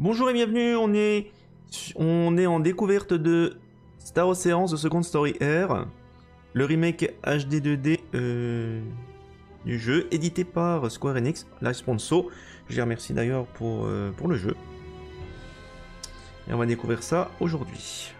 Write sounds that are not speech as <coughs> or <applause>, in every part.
Bonjour et bienvenue, on est, en découverte de Star Ocean The Second Story Air, le remake HD 2D euh, du jeu, édité par Square Enix, la sponsor. Je les remercie d'ailleurs pour, euh, pour le jeu. Et on va découvrir ça aujourd'hui.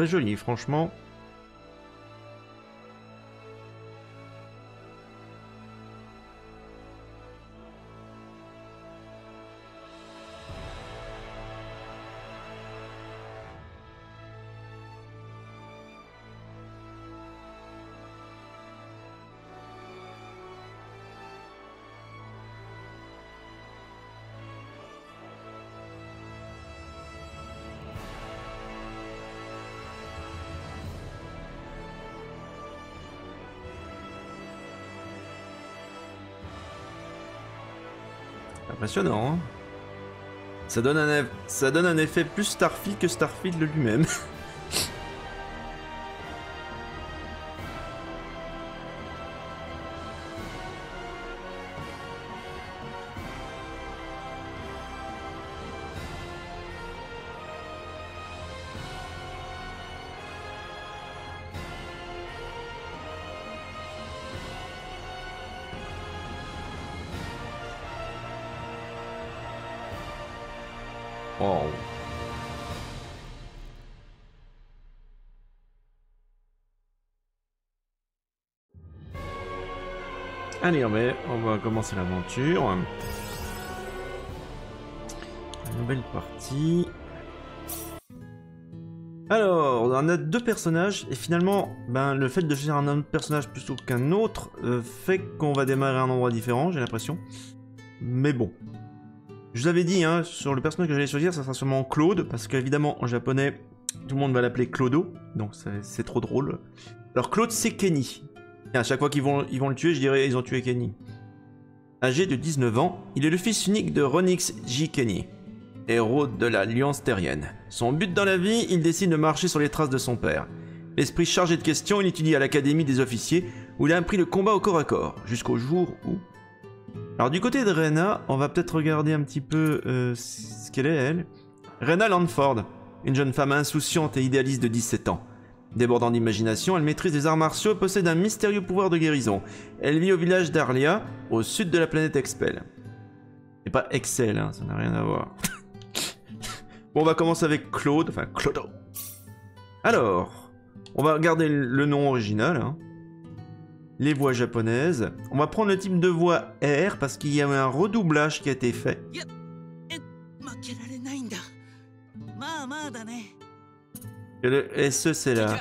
Très joli, franchement. Hein ça, donne un, ça donne un effet plus Starfield que Starfield lui-même. <laughs> Allez, on va, commencer l'aventure. Nouvelle partie. Alors, on a deux personnages, et finalement, ben, le fait de choisir un autre personnage plutôt qu'un autre euh, fait qu'on va démarrer à un endroit différent, j'ai l'impression. Mais bon, je vous avais dit, hein, sur le personnage que j'allais choisir, ça sera sûrement Claude, parce qu'évidemment, en japonais, tout le monde va l'appeler Clodo, donc c'est trop drôle. Alors Claude, c'est Kenny. Et à chaque fois qu'ils vont, ils vont le tuer, je dirais, ils ont tué Kenny. Âgé de 19 ans, il est le fils unique de Ronix J. Kenny, héros de l'Alliance terrienne. Son but dans la vie, il décide de marcher sur les traces de son père. L'esprit chargé de questions, il étudie à l'Académie des officiers, où il a appris le combat au corps à corps, jusqu'au jour où alors du côté de Rena, on va peut-être regarder un petit peu euh, ce qu'elle est, elle. Rena Landford, une jeune femme insouciante et idéaliste de 17 ans. Débordant d'imagination, elle maîtrise des arts martiaux et possède un mystérieux pouvoir de guérison. Elle vit au village d'Arlia, au sud de la planète Expel. Et pas Excel, hein, ça n'a rien à voir. <laughs> bon, on va commencer avec Claude, enfin Clodo. Alors, on va regarder le nom original. Hein les voix japonaises. On va prendre le type de voix R parce qu'il y a un redoublage qui a été fait. Et le SE c'est là?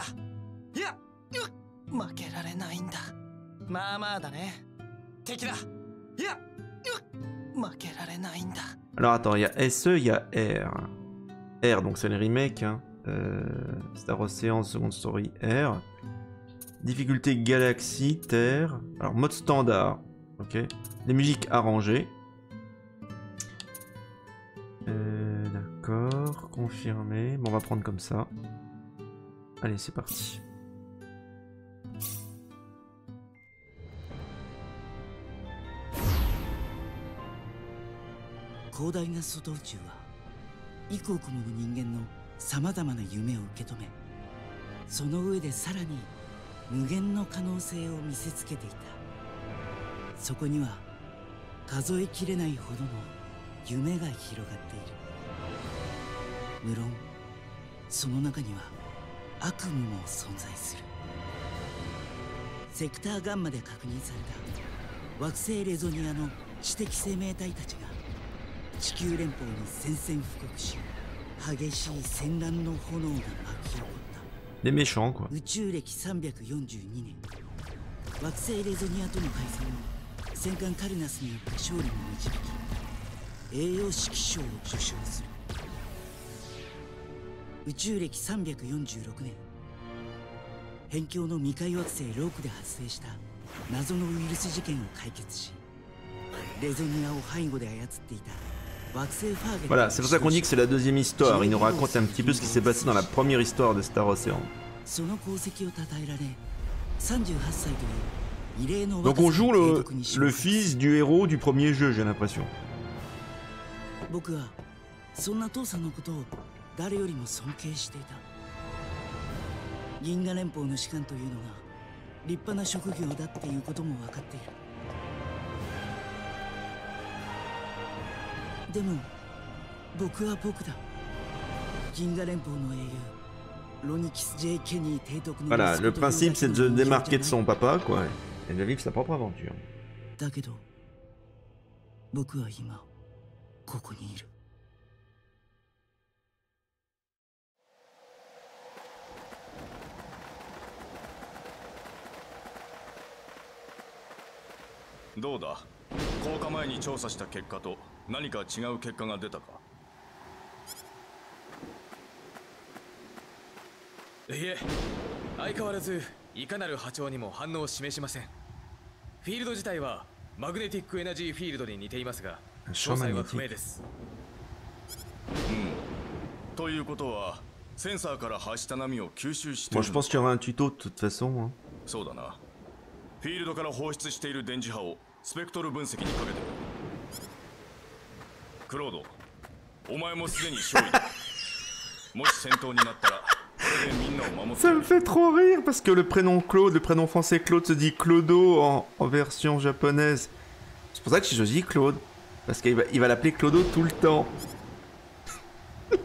Alors attends, il y a SE, il y a R. R, donc c'est le remake. Hein. Euh, Star Ocean Second Story R. Difficulté galaxie, terre. Alors mode standard. Ok. Les musiques arrangées. Euh, D'accord. Confirmé. Bon, on va prendre comme ça. Allez, c'est parti. 広大な外宇宙は幾億もの人間のさまざまな夢を受け止めその上でさらに無限の可能性を見せつけていたそこには数えきれないほどの夢が広がっている無論その中には悪夢も存在する。セクターガンマで確認された惑星レゾニアの知的生命体たちが地球連邦に宣戦布告し激しい戦乱の炎が巻き起こる Des méchants, quoi. 惑星レゾニアとの対戦を戦艦カルナスによって勝利に導き栄養指揮賞を受賞する 宇宙歴346年辺境の未開惑星ロークで発生した謎のウイルス事件を解決しレゾニアを背後で操っていた Voilà, c'est pour ça qu'on dit que c'est la deuxième histoire. Il nous raconte un petit peu ce qui s'est passé dans la première histoire de Star Ocean. Donc on joue le, le fils du héros du premier jeu, j'ai l'impression. 誰よりも尊敬していた銀河連邦の士官というのが立派な職業だっていうことも分かっているでも僕は僕だ銀河連邦の英雄ロニキス・ジェイ・ケニー提督のウラ。Le principe c'est de démarquer de son papa, quoi, et de vivre sa propre aventure. だけど僕は今ここにいる。どうだ？降下前に調査した結果と何か違う結果が出たか。いえ相変わらずいかなる波長にも反応を示しません。フィールド自体はマグネティックエナジーフィールドに似ていますが詳細は不明です。うん。ということはセンサーから発した波を吸収してい Moi je pense qu'il y aura un tuto de toute façon. Hein. そうだな。フィールドから放出している電磁波を スペクトル分析にかけてるクロードお前もすでに勝利だもし戦闘になったら <laughs> Ça me fait trop rire parce que le prénom Claude, le prénom français Claude se dit Clodo en, en version japonaise. C'est pour ça que j'ai choisi Claude. Parce qu'il va l'appeler il va Clodo tout le temps. <laughs>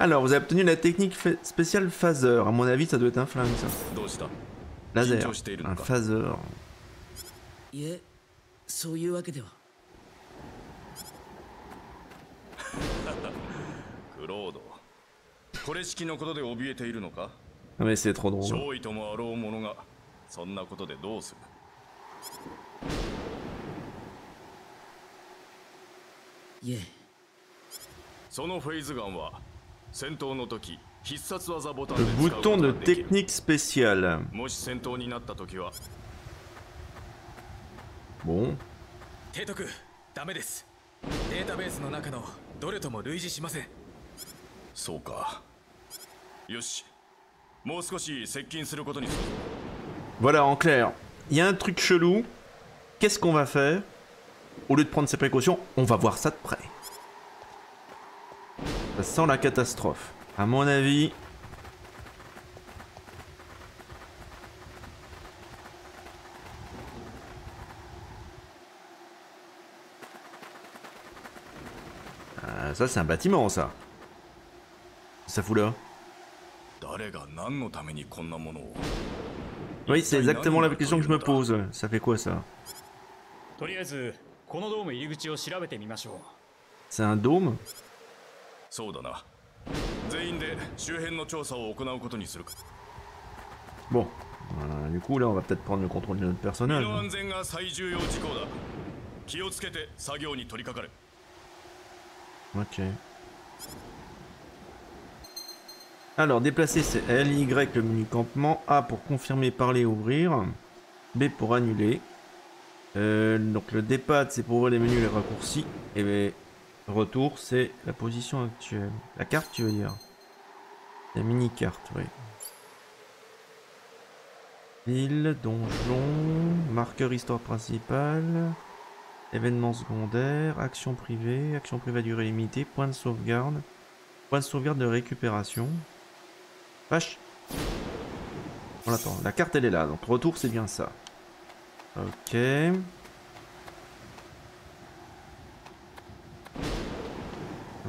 Alors, vous avez obtenu la technique spéciale phaser. À mon avis, ça doit être un flingue, ça. Laser. Un phaser. いえそういうわけでは。<laughs> クロード。これ式のことで怯えているのか？Mais c'est trop drôle. 勝利ともあろうものがそんなことでどうする？いえ。そのフェイズガンは戦闘の時必殺技ボタン Le bouton de technique spéciale. もし戦闘になった時は Bon. 提督ダメですデータベースの中のどれとも類似しませんそうかよしもう少し接近することにする Voilà, en clair, il y a un truc chelou. Qu'est-ce qu'on va faire Au lieu de prendre ses précautions, on va voir ça de près. Ça sent la catastrophe. À mon avis, ça c'est un bâtiment ça. Ça fout là. Oui, c'est exactement la question que je me pose. Ça fait quoi ça C'est un dôme Bon, du coup là on va peut-être prendre le contrôle de notre personnage. Ok. Alors, déplacer, c'est L, Y, le menu campement, A pour confirmer, parler, ouvrir, B pour annuler. Euh, donc le dépad, c'est pour ouvrir les menus, les raccourcis, et retour, c'est la position actuelle. La carte, tu veux dire? La mini-carte, oui. Ville, donjon, marqueur histoire principale, Événements secondaires, action privée, action privée à durée limitée, point de sauvegarde, point de sauvegarde de récupération. Vache On attend, la carte elle est là, donc retour c'est bien ça. Ok.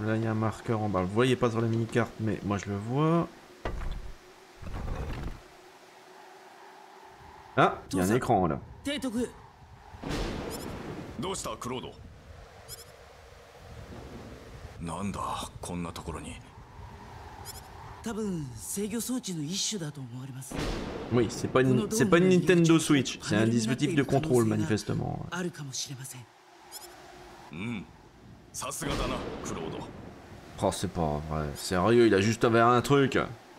Là il y a un marqueur en bas, vous voyez pas sur la mini-carte mais moi je le vois. Ah, il y a un écran là. どうしたクロード？なんだこんなところに。多分制御装置の一種だと思われます。う、ん。で、さすがだな、クロード。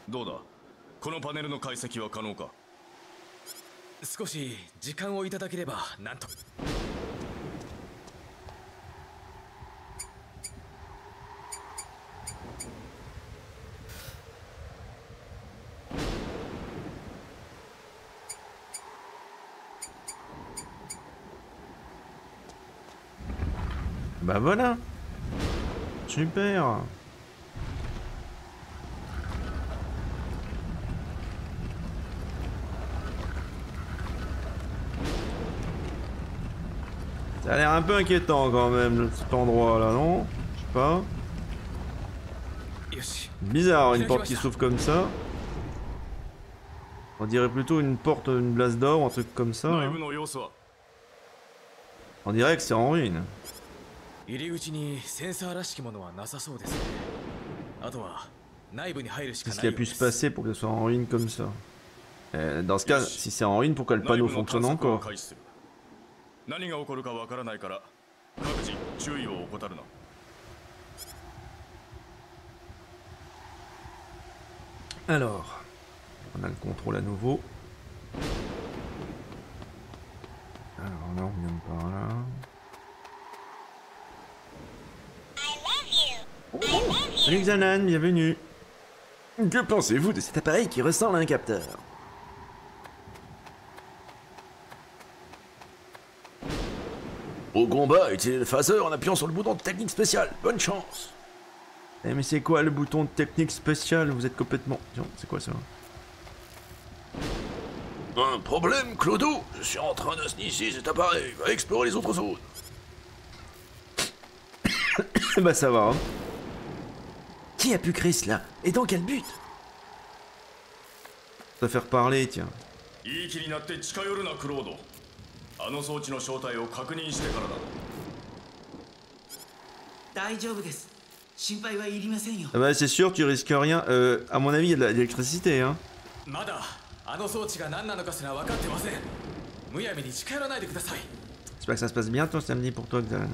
どうだ？このパネルの解析は可能か？少し時間をいただければ、なんと。Bah voilà Super Ça a l'air un peu inquiétant quand même, cet endroit là, non? Je sais pas. Bizarre, une porte qui s'ouvre comme ça. On dirait plutôt une porte, une blase d'or, un truc comme ça. On dirait que c'est en ruine. 入り口にセンサーらしきものはなさそうですねあとは内部に入るしか Qu'est-ce な qui い a よう pu で se す passer pour que ce soit en ruine comme ça Euh, Dans ce cas, si c'est en ruine, pourquoi le 内 panneau 部の探 fonctionne 索を encore 開始する何が起こるかわからないから各自注意を怠るな Alors, on a le contrôle à nouveau. Alors là, on vient par là. Salut Xanan, bienvenue. Que pensez-vous de cet appareil qui ressemble à un capteur? Au combat, utilisez le phaser en appuyant sur le bouton de technique spéciale. Bonne chance. Eh mais c'est quoi le bouton de technique spéciale? Vous êtes complètement... C'est quoi ça? Un problème, Clodo Je suis en train d'initier cet appareil. Va explorer les autres zones. <coughs> Bah ça va. hein. Qui a pu créer cela Et dans quel but Ça va faire parler, tiens. いい気になって近寄るなクロードあの装置の正体を確認してからだ大丈夫です心配はいりませんよ Ah bah c'est sûr, tu risques rien. Euh, à mon avis, il y a de la- de l'électricité, hein. まだあの装置が何なのかすら分かってませんむやみに近寄らないでください J'espère que ça se passe bien ton samedi pour toi, Xalan.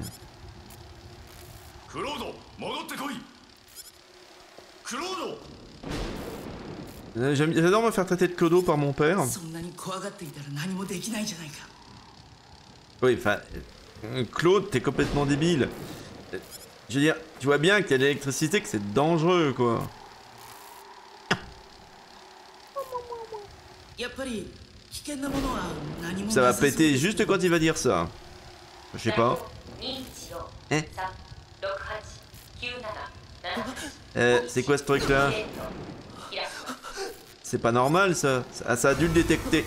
クロード戻ってこい Euh, j'adore me faire traiter de Clodo par mon père. Oui, enfin... Euh, Claude, t'es complètement débile. Euh, je veux dire, tu vois bien qu'il y a de l'électricité, que c'est dangereux, quoi. Ça va péter juste quand il va dire ça. Je sais pas. Hein eh, c'est quoi ce truc là C'est pas normal ça. Ah, ça a dû le détecter.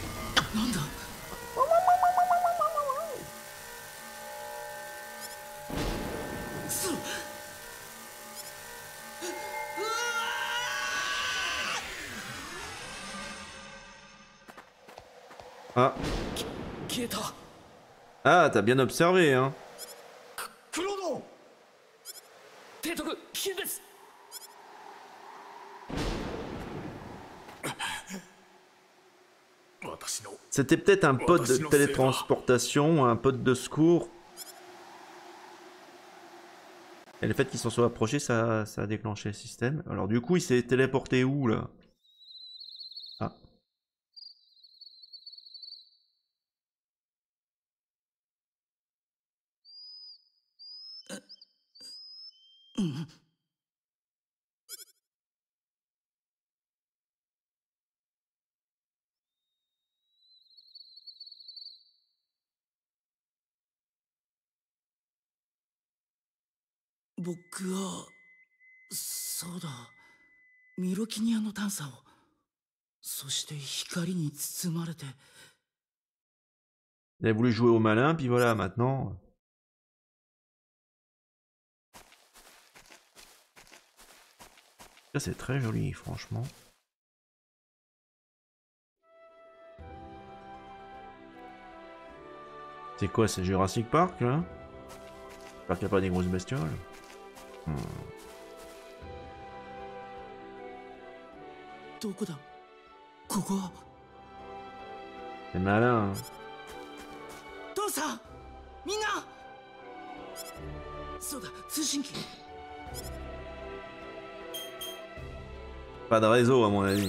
Ah. Ah, t'as bien observé, hein. C'était peut-être un pote de télétransportation, un pote de secours. Et le fait qu'ils s'en soient approchés, ça, ça a déclenché le système. Alors du coup, il s'est téléporté où, là? Ah. 僕はそうだミロキニアの探査をそして光に包まれて Il a voulu jouer au malin, puis voilà, maintenant... Ça, c'est très joli, franchement. C'est quoi, c'est Jurassic Park, là J'espère qu'il n'y a pas des grosses bestioles. Hmm. どこだここは C'est malin. hein. 父さんみんなそうだ通信機 Pas de réseau à mon avis.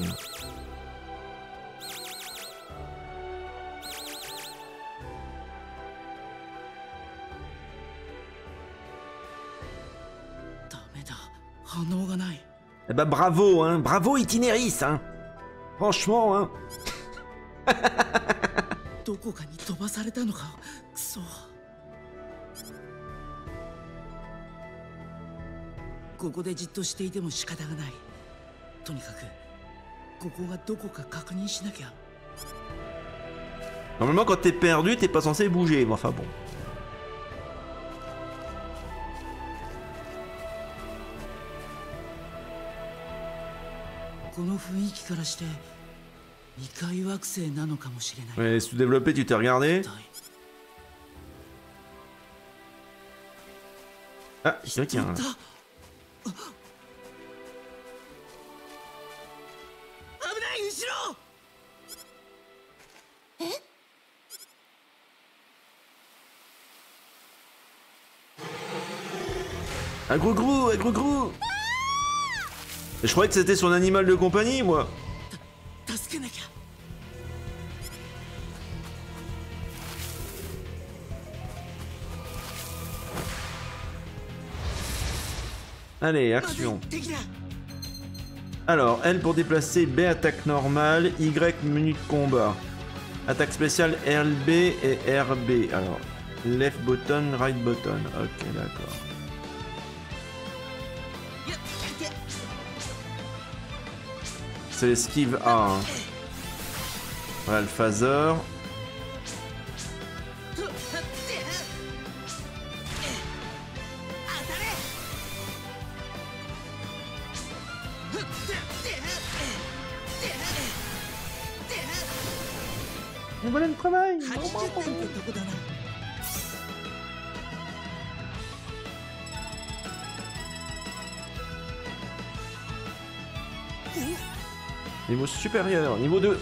Eh bah bravo, hein, bravo Itinéris, hein. Franchement, hein. <laughs> Normalement, quand t'es perdu, t'es pas censé bouger. Enfin bon. Ouais, sous-développé, tu t'es regardé. Ah, c'est toi qui a un... Un gros gros, un gros gros! Je croyais que c'était son animal de compagnie, moi. Allez, action. Alors, L pour déplacer, B attaque normale, Y menu de combat. Attaque spéciale RB et RB. Alors, left button, right button. Ok, d'accord. L'esquive A. hein. Phaser. niveau 2.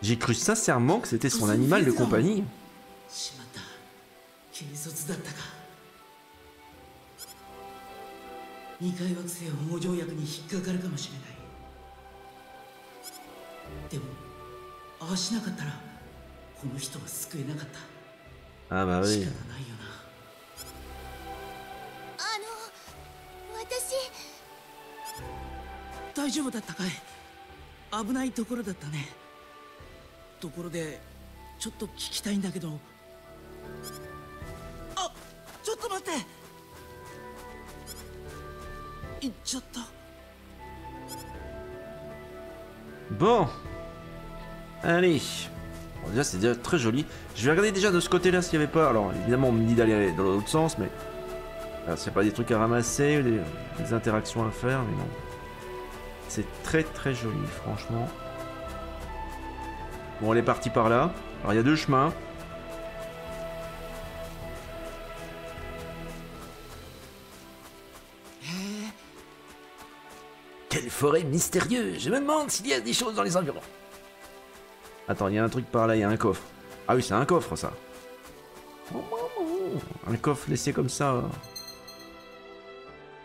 J'ai cru sincèrement que c'était son animal de compagnie. あまいあの私大丈夫だったかい？危ないところだったね。ところでちょっと聞きたいんだけど。あちょっと待って。行っちゃった。Bon. Allez. C'est déjà très joli. Je vais regarder déjà de ce côté-là s'il n'y avait pas. Alors, évidemment, on me dit d'aller dans l'autre sens, mais. N'y a pas des trucs à ramasser des, des interactions à faire, mais non. C'est très très joli, franchement. Bon, on est parti par là. Alors, il y a deux chemins. Quelle forêt mystérieuse Je me demande s'il y a des choses dans les environs. Attends, il y a un truc par là, il y a un coffre. Ah oui, c'est un coffre, ça. Un coffre laissé comme ça.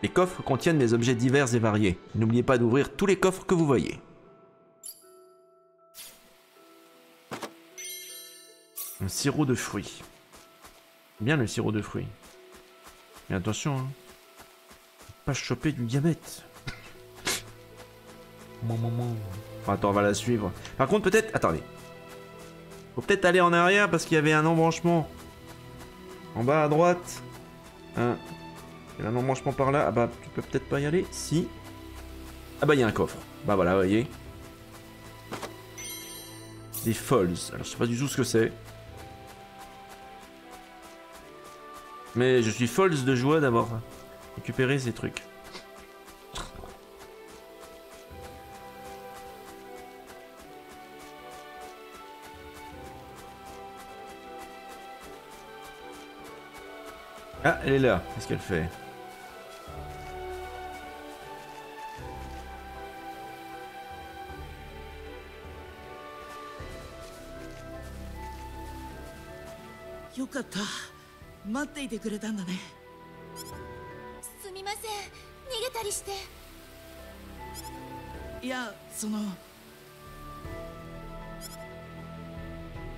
Les coffres contiennent des objets divers et variés. N'oubliez pas d'ouvrir tous les coffres que vous voyez. Un sirop de fruits. Bien le sirop de fruits. Mais attention, hein. Pas choper du diabète. <laughs> Attends, on va la suivre. Par contre, peut-être. Attendez. Faut peut-être aller en arrière parce qu'il y avait un embranchement. En bas à droite. Il y a un embranchement par là. Ah bah, tu peux peut-être pas y aller. Si. Ah bah, il y a un coffre. Bah voilà, vous voyez. Des Falls. Alors, je sais pas du tout ce que c'est. Mais je suis Falls de joie d'avoir récupéré ces trucs. Ah, elle est là. Qu'est-ce qu'elle fait Yokata, matte ite kuretan da ne. Sumimasen, nigetari shite. Iya, sono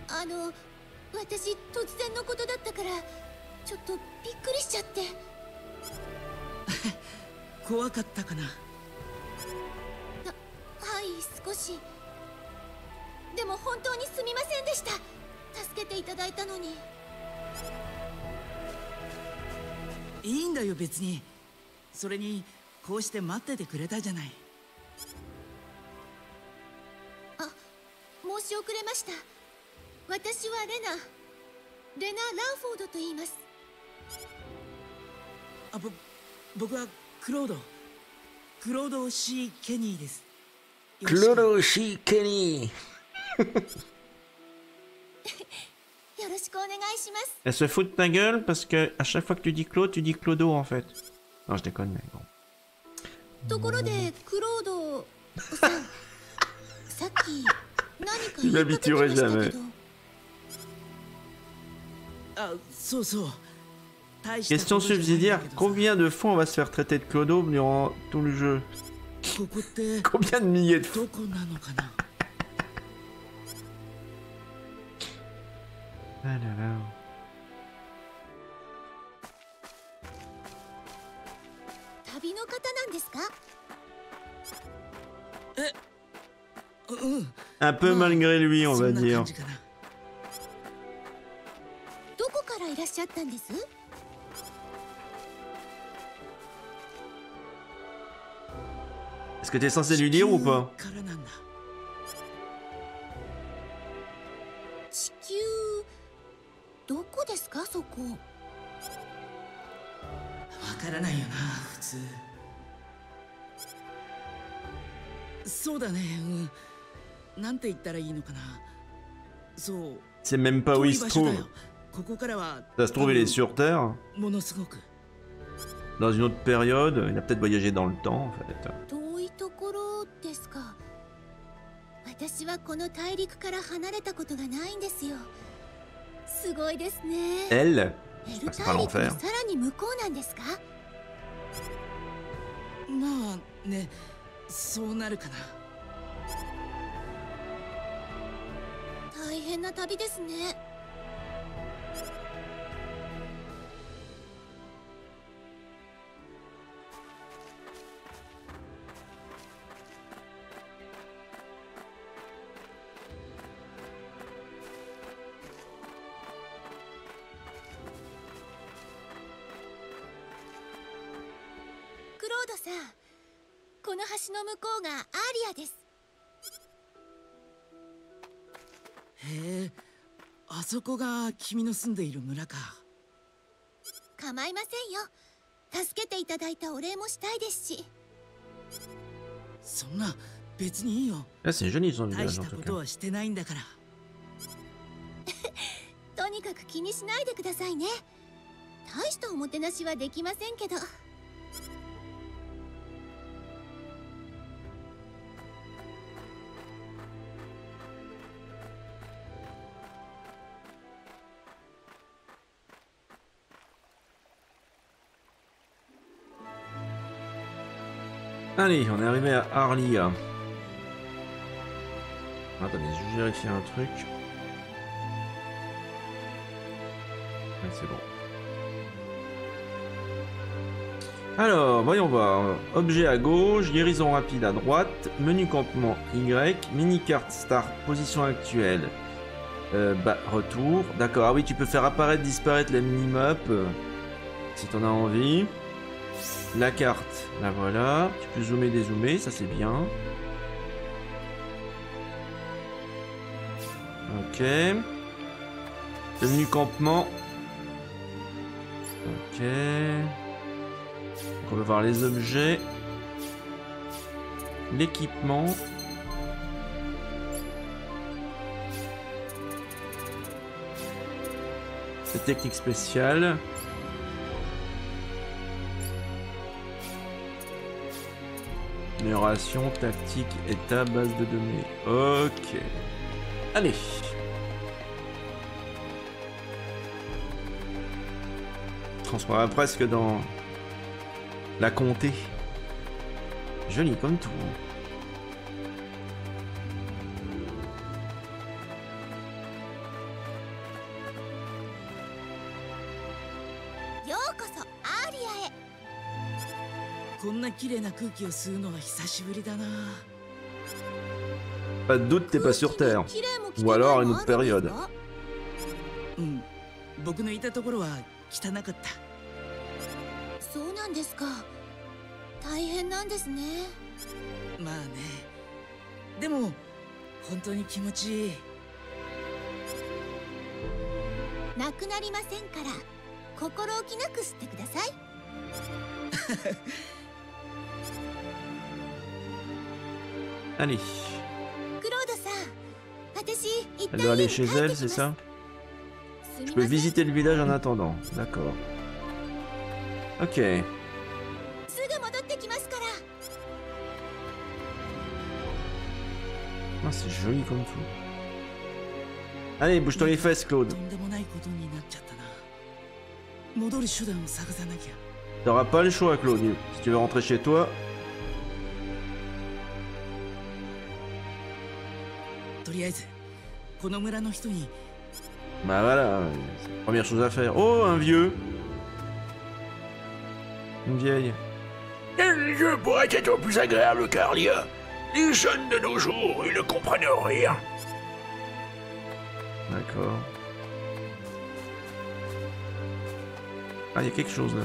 あの私突然のことだったからちょっとびっくりしちゃって。<laughs> 怖かったかな。はい少し。でも本当にすみませんでした。助けていただいたのに。いいんだよ別に。それにこうして待っててくれたじゃない。あ申し遅れました。私はレナ。レナ・ランフォードと言いますあぼ僕はクロードクロード C ・ケニーですよろしく Clodo Shi Kenny <laughs> よろしくお願いします Elle se fout de ta gueule parce que à chaque fois que tu dis Claude, tu dis Clodo en fait. Non, je déconne, mais bon. ところでクロード<laughs> さんさっき何か言いかけてま Il m'habituerait したけ jamais. どあそうそう大した Question subsidiaire, combien de fois on va se faire traiter de clodo durant tout le jeu <laughs> Combien de milliers de fois. Ah un peu malgré lui, on va dire. Est-ce que t'es censé lui lire ou pas C'est même pas où il se trouve. Ça se trouve, il est sur Terre. Dans une autre période, il a peut-être voyagé dans le temps en fait. 私はこの大陸から離れたことがないんですよ。すごいですね。Elle? エル c'est 大 pas 陸の l'enfer. さらに向こうなんですか？まあねそうなるかな。大変な旅ですねクロードさんこの橋の向こうがアーリアです。へえあそこが君の住んでいる村か。構いませんよ。助けていただいたお礼もしたいですし。そんな別にいいよ。大したこと.はしてないんだから。<laughs> とにかく気にしないでくださいね。大したおもてなしはできませんけど Allez, on est arrivé à Arlia. Attendez, je vais vérifier un truc. Ouais, c'est bon. Alors, voyons voir. Objet à gauche, guérison rapide à droite, menu campement Y, mini-carte start, position actuelle. Euh, bah, retour. D'accord, ah oui, tu peux faire apparaître, disparaître la mini-map. euh, si t'en as envie. La carte, la voilà. Tu peux zoomer, dézoomer, ça c'est bien. Ok. Le campement. Ok. On va voir les objets. L'équipement. Les techniques spéciales. Génération, tactique, état, base de données. Ok. Allez. Croirait presque dans la comté. Joli comme tout. 綺麗な空気を吸うのは久しぶりだな。Pas de doute, t'es pas sur Terre. Ou も alors あ une autre période. かうん僕のいたところは汚かった。そうなんですか。大変なんですね。まあね。でも本当に気持ちいい。なくなりませんから心置きなく吸ってください <laughs> Allez. Elle doit aller chez elle, c'est ça Je peux visiter le village en attendant. D'accord. Ok. Oh, c'est joli comme tout. Allez, bouge-toi les fesses, Claude. T'auras pas le choix, Claude. Si tu veux rentrer chez toi, りあえずこの村の人に bah voilà. c'est la Première chose à faire. Oh, un vieux. Une vieille. Quel jeu pourrait être plus agréable qu'Arlia Les jeunes de nos jours, ils ne comprennent rien. D'accord. Ah, il y a quelque chose là.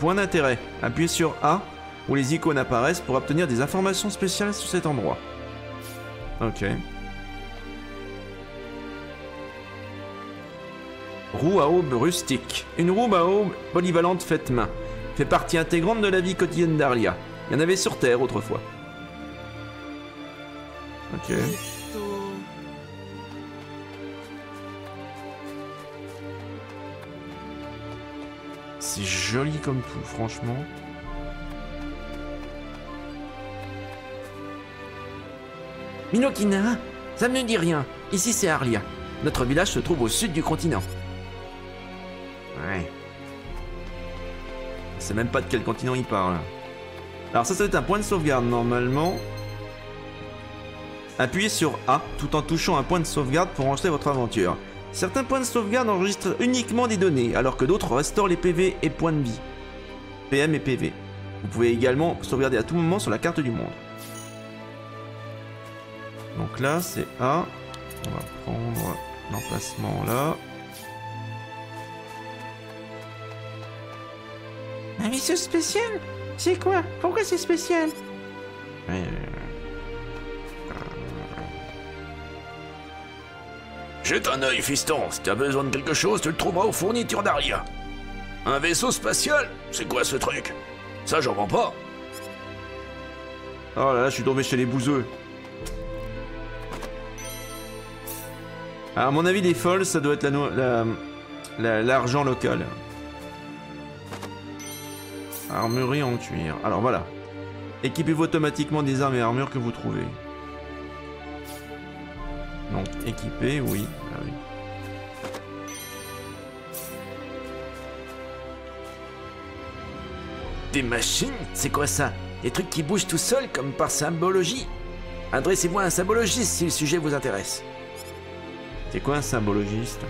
Point d'intérêt. Appuyez sur A où les icônes apparaissent pour obtenir des informations spéciales sur cet endroit. Ok. Roue à aube rustique. Une roue à aube polyvalente faite main. Fait partie intégrante de la vie quotidienne d'Aria. Il y en avait sur Terre autrefois. Ok. C'est joli comme tout, franchement. Minokina, ça ne me dit rien. Ici c'est Arlia. Notre village se trouve au sud du continent. Ouais. Je sais même pas de quel continent il parle. Alors ça, ça doit être un point de sauvegarde normalement. Appuyez sur A tout en touchant un point de sauvegarde pour enregistrer votre aventure. Certains points de sauvegarde enregistrent uniquement des données, alors que d'autres restaurent les PV et points de vie. PM et PV. Vous pouvez également sauvegarder à tout moment sur la carte du monde. Donc là, c'est A. On va prendre l'emplacement là. Un vaisseau spécial? C'est quoi? Pourquoi c'est spécial? Jette un œil, fiston. Si t'as besoin de quelque chose, tu le trouveras aux fournitures d'Arlia. Un vaisseau spatial? C'est quoi ce truc? Ça, j'en vends pas. Oh là là, je suis tombé chez les bouseux. À mon avis, les folles, ça doit être l'argent local. Armurerie en cuir. Alors voilà. Équipez-vous automatiquement des armes et armures que vous trouvez. Donc, équipé, oui. Ah oui. Des machines? C'est quoi ça? Des trucs qui bougent tout seuls comme par symbologie? Adressez-vous à un symbologiste si le sujet vous intéresse. C'est quoi un symbologiste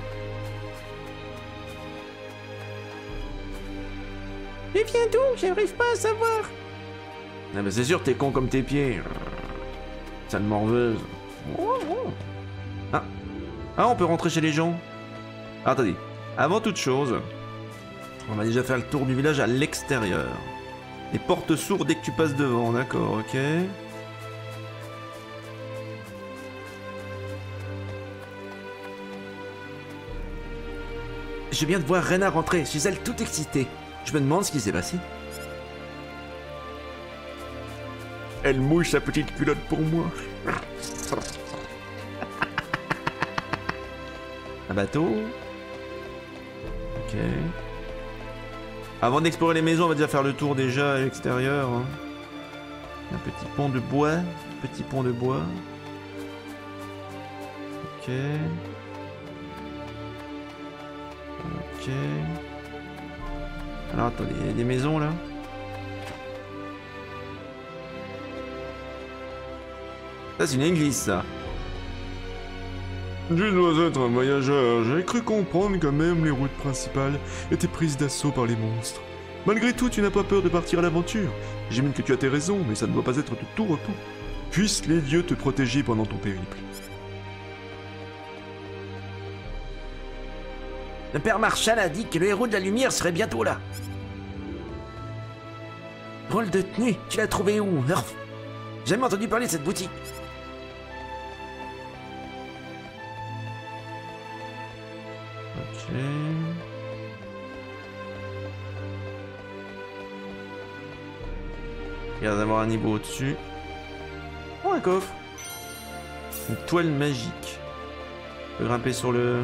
Mais viens d'où? J'arrive pas à savoir. Ah bah c'est sûr, t'es con comme tes pieds. Sale morveuse. Ah. Ah, on peut rentrer chez les gens. Ah, attendez. Avant toute chose, on va déjà faire le tour du village à l'extérieur. Les portes s'ouvrent dès que tu passes devant, d'accord, ok. Je viens de voir Rena rentrer, je suis elle toute excitée. Je me demande ce qui s'est passé. Elle mouche sa petite culotte pour moi. Un bateau. Ok. Avant d'explorer les maisons, on va déjà faire le tour déjà à l'extérieur. hein. Un petit pont de bois. Petit pont de bois. Ok. Ok. Alors attendez, il y a des maisons là Ça c'est une église ça. Tu dois être un voyageur. J'avais cru comprendre que même les routes principales étaient prises d'assaut par les monstres. Malgré tout, tu n'as pas peur de partir à l'aventure. J'imagine que tu as tes raisons, mais ça ne doit pas être de tout repos. Puissent les dieux te protéger pendant ton périple. Le père Marshall a dit que le héros de la lumière serait bientôt là. Drôle de tenue, tu l'as trouvé où Nerf Jamais entendu parler de cette boutique. Ok. Il y d'avoir un niveau au-dessus. Oh, un coffre Une toile magique. Je peux grimper sur le...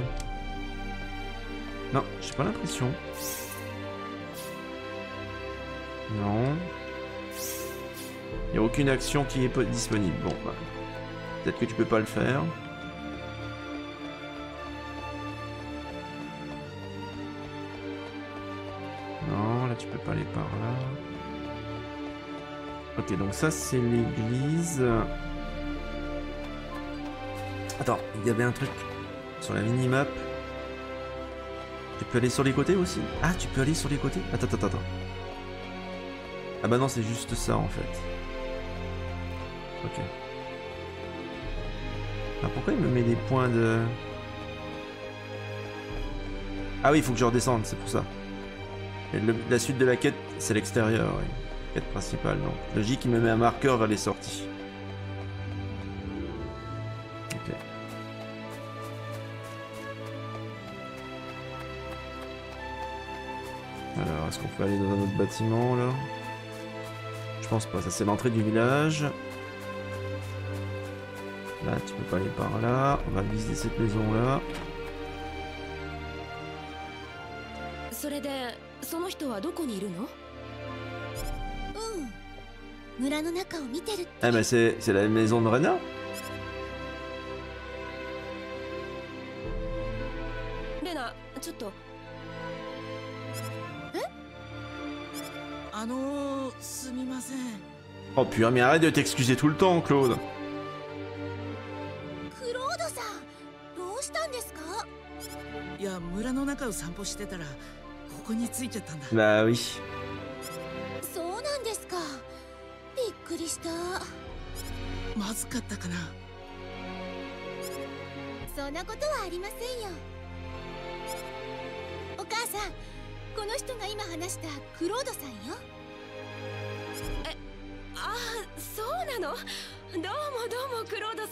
Non, j'ai pas l'impression. Non. Il n'y a aucune action qui est po- disponible. Bon, bah. Peut-être que tu peux pas le faire. Non, là tu peux pas aller par là. Ok, donc ça c'est l'église. Attends, il y avait un truc sur la minimap. Peux aller sur les côtés aussi Ah, tu peux aller sur les côtés Attends, attends, attends. Ah bah non, c'est juste ça en fait. Ok. Ah, pourquoi il me met des points de... Ah oui, il faut que je redescende, c'est pour ça. La suite de la quête, c'est l'extérieur, oui. Quête principale, donc. Logique, il me met un marqueur vers les sorties. peut aller dans un autre bâtiment, là Je pense pas, ça c'est l'entrée du village. Là, tu peux pas aller par là. On va visiter cette maison-là. それでその人はどこにいるのうん村の中を見てるって Ah bah c'est c'est la maison de Rena Oh putain, mais arrête de t'excuser tout le temps, Claude. クロ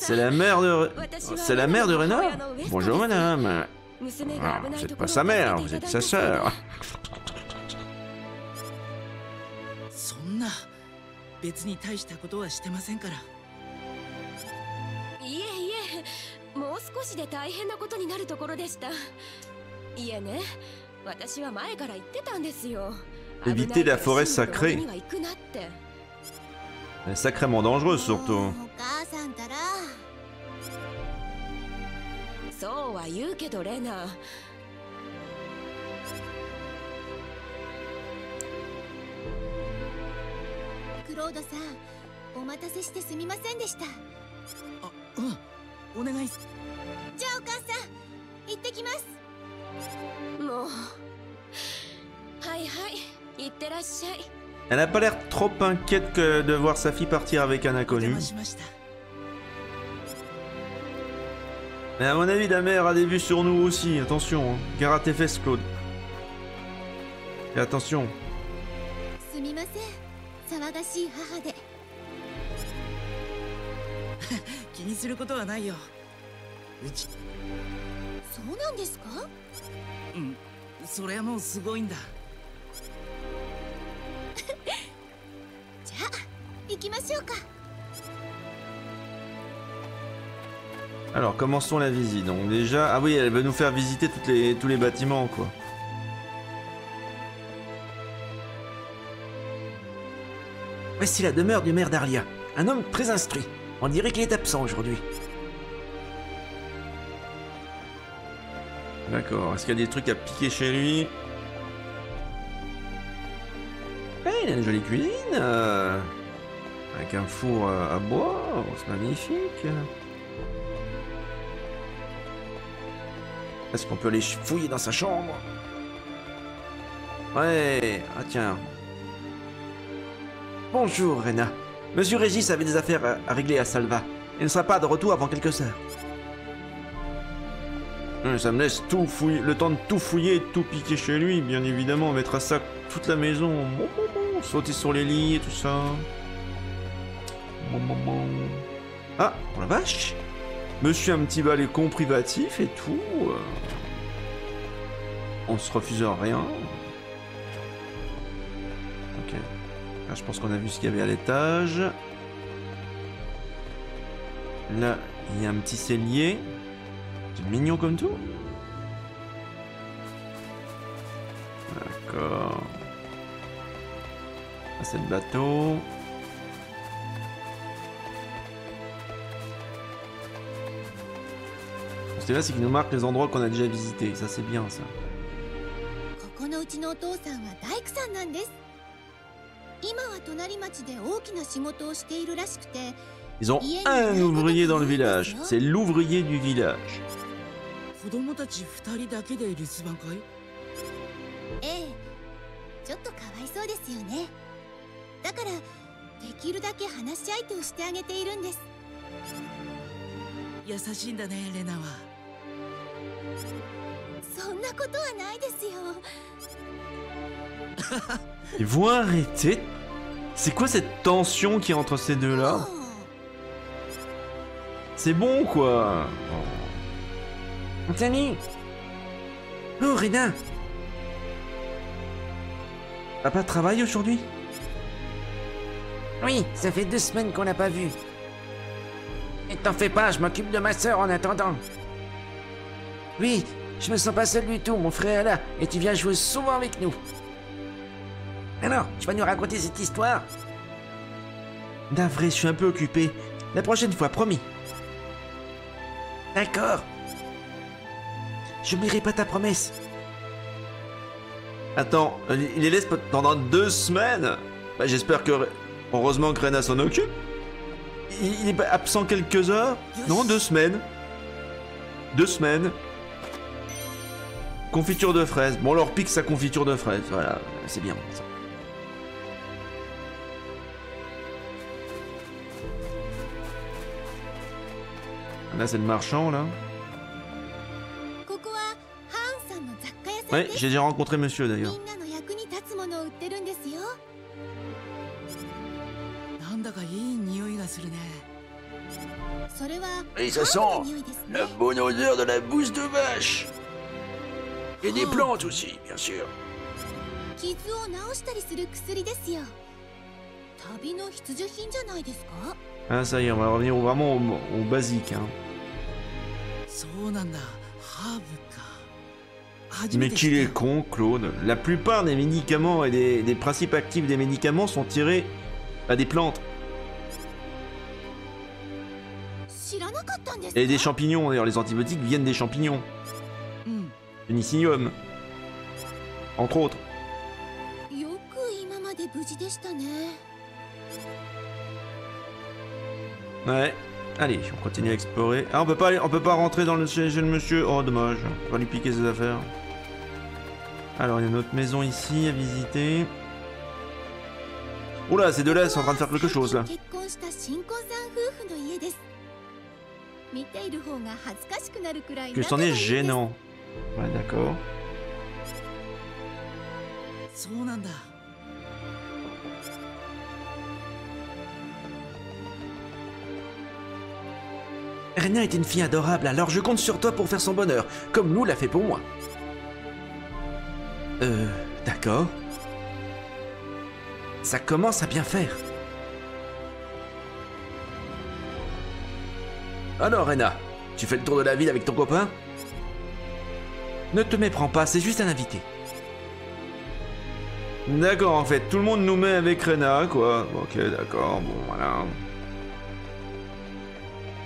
C'est la mère de... C'est la mère de Bonjour madame. Vous n'êtes pas sa mère, vous êtes sa sœur. Éviter la forêt sacrée. Elle est sacrément dangereuse surtout. そうは言うけどレナ。クロードさんお待たせしてすみませんでした。あうん。お願い。じゃあお母さん行ってきます。もう。はいはい行ってらっしゃい。Elle a pas l'air trop inquiète que de voir sa fille partir avec un inconnu. Mais à mon avis, la mère a des vues sur nous aussi. Attention, hein. Gare à tes fesses, Claude. Et attention. <laughs> <laughs> Alors, commençons la visite. Donc déjà... Ah oui, elle veut nous faire visiter toutes les... tous les bâtiments, quoi. Voici la demeure du maire d'Arlia. Un homme très instruit. On dirait qu'il est absent aujourd'hui. D'accord. Est-ce qu'il y a des trucs à piquer chez lui? Eh, il a une jolie cuisine euh, Avec un four euh, à bois. C'est magnifique. Est-ce qu'on peut aller fouiller dans sa chambre? Ouais. Ah tiens. Bonjour, Rena. Monsieur Régis avait des affaires à- à régler à Salva. Il ne sera pas de retour avant quelques heures. Ça me laisse tout fouiller, le temps de tout fouiller et de tout piquer chez lui, bien évidemment. On mettra ça toute la maison. Bon, bon, bon, Sauter sur les lits et tout ça. Bon, bon, bon. Ah, la vache? Monsieur un petit balcon privatif et tout. euh. On se refuse à rien. Ok. Là, je pense qu'on a vu ce qu'il y avait à l'étage. Là, il y a un petit cellier. C'est mignon comme tout. D'accord. Ah, c'est le bateau. Ce qu'il y a, c'est qu'il nous marque les endroits qu'on a déjà visités. Ça, c'est bien, ça. Ils ont un ouvrier dans le village. C'est l'ouvrier du village. <laughs> Ils vont arrêter? C'est quoi cette tension qui est entre ces deux-là? もう C'est bon, quoi. Salut Oh, Rena Papa travaille aujourd'hui? Oui, ça fait deux semaines qu'on l'a pas vu. Et t'en fais pas, je m'occupe de ma sœur en attendant. Oui, je me sens pas seul du tout, mon frère est là, et tu viens jouer souvent avec nous. Alors, tu vas nous raconter cette histoire Navré, je suis un peu occupé. La prochaine fois, promis. D'accord. Je n'oublierai pas ta promesse. Attends, il les laisse pendant deux semaines bah, J'espère que... Heureusement que Rena s'en occupe. Il, est pas absent quelques heures? Non, deux semaines. Deux semaines. Confiture de fraise. Bon, leur pique sa confiture de fraise. Voilà, c'est bien ça. Là, c'est le marchand, là. Oui, j'ai déjà rencontré monsieur, d'ailleurs. Et ça sent la bonne odeur de la bouse de vache et des oh. plantes aussi, bien sûr. Ah ça y est, on va revenir vraiment au, basique. Mais qu'il est con, Claude. La plupart des médicaments et des principes actifs des médicaments sont tirés à des plantes. Et des champignons, d'ailleurs, les antibiotiques viennent des champignons. Penicillium. Entre autres. Ouais. Allez, on continue à explorer. Ah, on peut pas, aller, on peut pas rentrer dans le chez le monsieur. Oh, dommage. On va lui piquer ses affaires. Alors, il y a notre maison ici à visiter. Oula, ces deux-là sont en train de faire quelque chose, là. Que c'en est gênant. Ouais, d'accord. Rena est une fille adorable, alors je compte sur toi pour faire son bonheur, comme Lou l'a fait pour moi. Euh, d'accord. Ça commence à bien faire. Alors, Rena, tu fais le tour de la ville avec ton copain? Ne te méprends pas, c'est juste un invité. D'accord, en fait, tout le monde nous met avec Rena, quoi. Ok, d'accord, bon, voilà.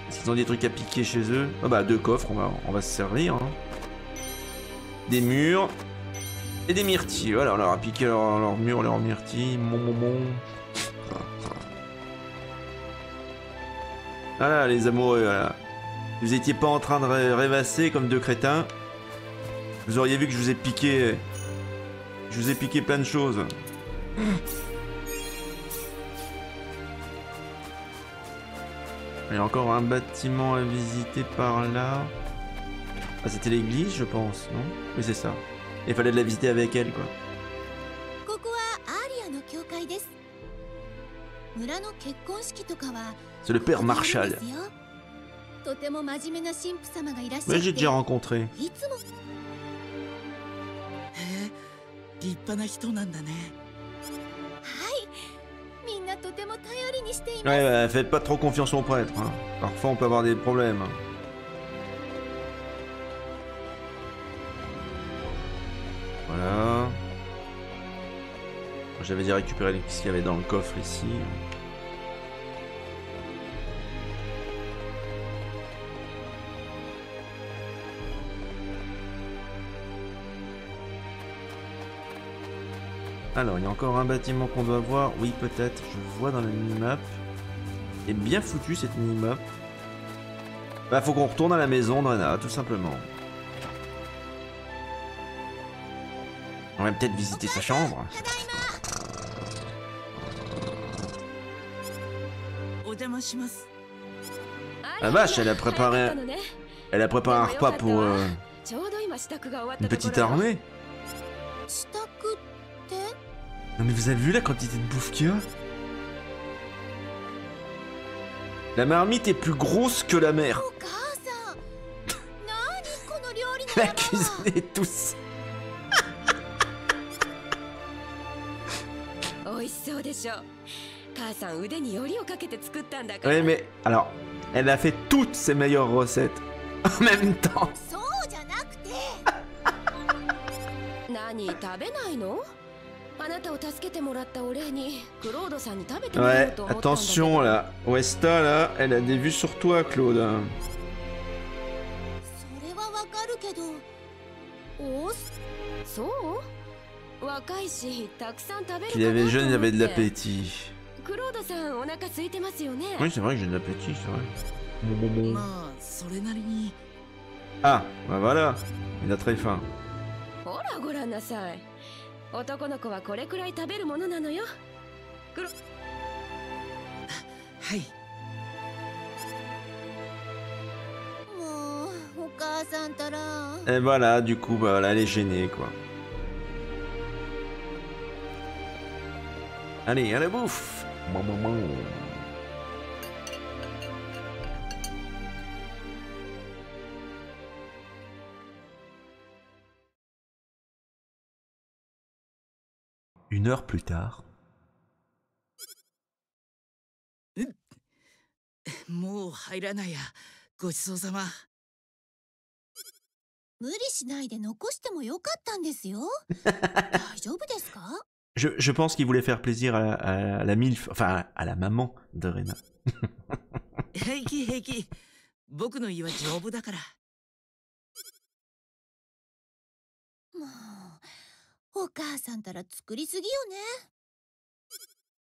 Est-ce qu'ils ont des trucs à piquer chez eux Ah bah, deux coffres, on va, on va se servir. hein. Des murs. Et des myrtilles. Voilà, on leur a piqué leurs leur murs, leurs myrtilles. Mon, mon, mon. Voilà, les amoureux, voilà. Vous étiez pas en train de rê- rêvasser comme deux crétins. Vous auriez vu que je vous ai piqué... Je vous ai piqué plein de choses. Il y a encore un bâtiment à visiter par là. Ah, c'était l'église, je pense, non? Oui, c'est ça. Il fallait de la visiter avec elle, quoi. c'est le père Marshall. Mais j'ai déjà rencontré. 立派な人なんだねはいみんなとても頼りにしています、 Ouais, ouais, faites pas trop confiance aux prêtres. hein. Parfois, on peut avoir des problèmes. Voilà. J'avais déjà récupéré ce qu'il y avait dans le coffre ici. Alors, il y a encore un bâtiment qu'on doit voir. Oui, peut-être. Je vois dans la minimap. Et bien foutu cette minimap. Bah, faut qu'on retourne à la maison, Drena, tout simplement. On va peut-être visiter sa chambre. La vache, elle a préparé... Elle a préparé un repas pour... Euh, une petite armée mais vous avez vu la quantité de bouffe qu'il y a La marmite est plus grosse que la mer. <laughs> la cuisine est tous. <laughs> oui, mais alors, elle a fait toutes ses meilleures recettes <laughs> en même temps. Ouais, attention là. Westa là, elle a des vues sur toi, Claude. Qu'il avait jeune, il avait de l'appétit. Oui, c'est vrai que j'ai de l'appétit, c'est vrai. Ah, bah voilà, il a très faim. 男の子はこれくらい食べるものなのよ。クロはいもうお母さんたら Et voilà, du coup, bah voilà, elle est gênée, quoi. Allez, à la bouffe Bon, Une heure plus tard. <laughs> je, pense qu'il voulait faire plaisir à, à, la MILF, enfin à, la maman de Rena. <laughs> お母さんたら作りすぎよね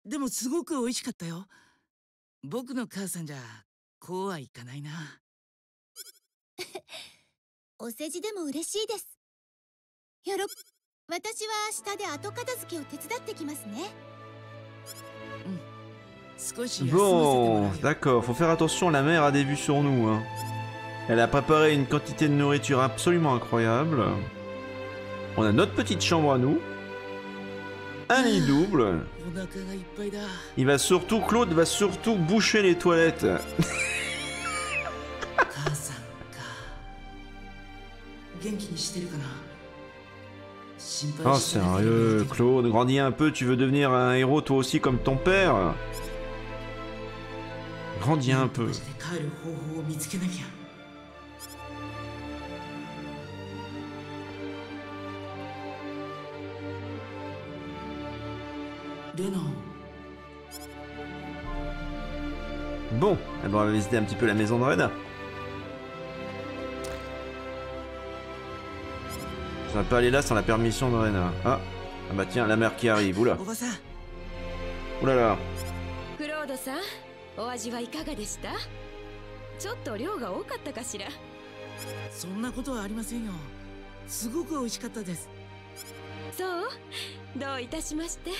でもすごく美味しかったよ僕の母さんじゃこうはいかないなお世辞でも嬉しいですよろ私は下で後片付けを手伝ってきますね Bon, d'accord, faut faire attention, la mère a des vues sur nous. Hein. Elle a préparé une quantité de nourriture absolument incroyable. On a notre petite chambre à nous. Un lit double. Il va surtout, Claude va surtout boucher les toilettes. oh sérieux, Claude, grandis un peu, tu veux devenir un héros toi aussi comme ton père? Grandis un peu. マジで帰る方法を見つけなきゃ レナン Bon, eh ben, on va visiter un petit peu la maison de Rena. Je vais pas aller là sans la permission de Rena. Ah, ah bah tiens, la mère qui arrive. Oula, おばさん oula là. クロードさんお味はいかがでしたちょっと量が多かったかしらそんなことはありませんよすごく美味しかったですそうどういたしまして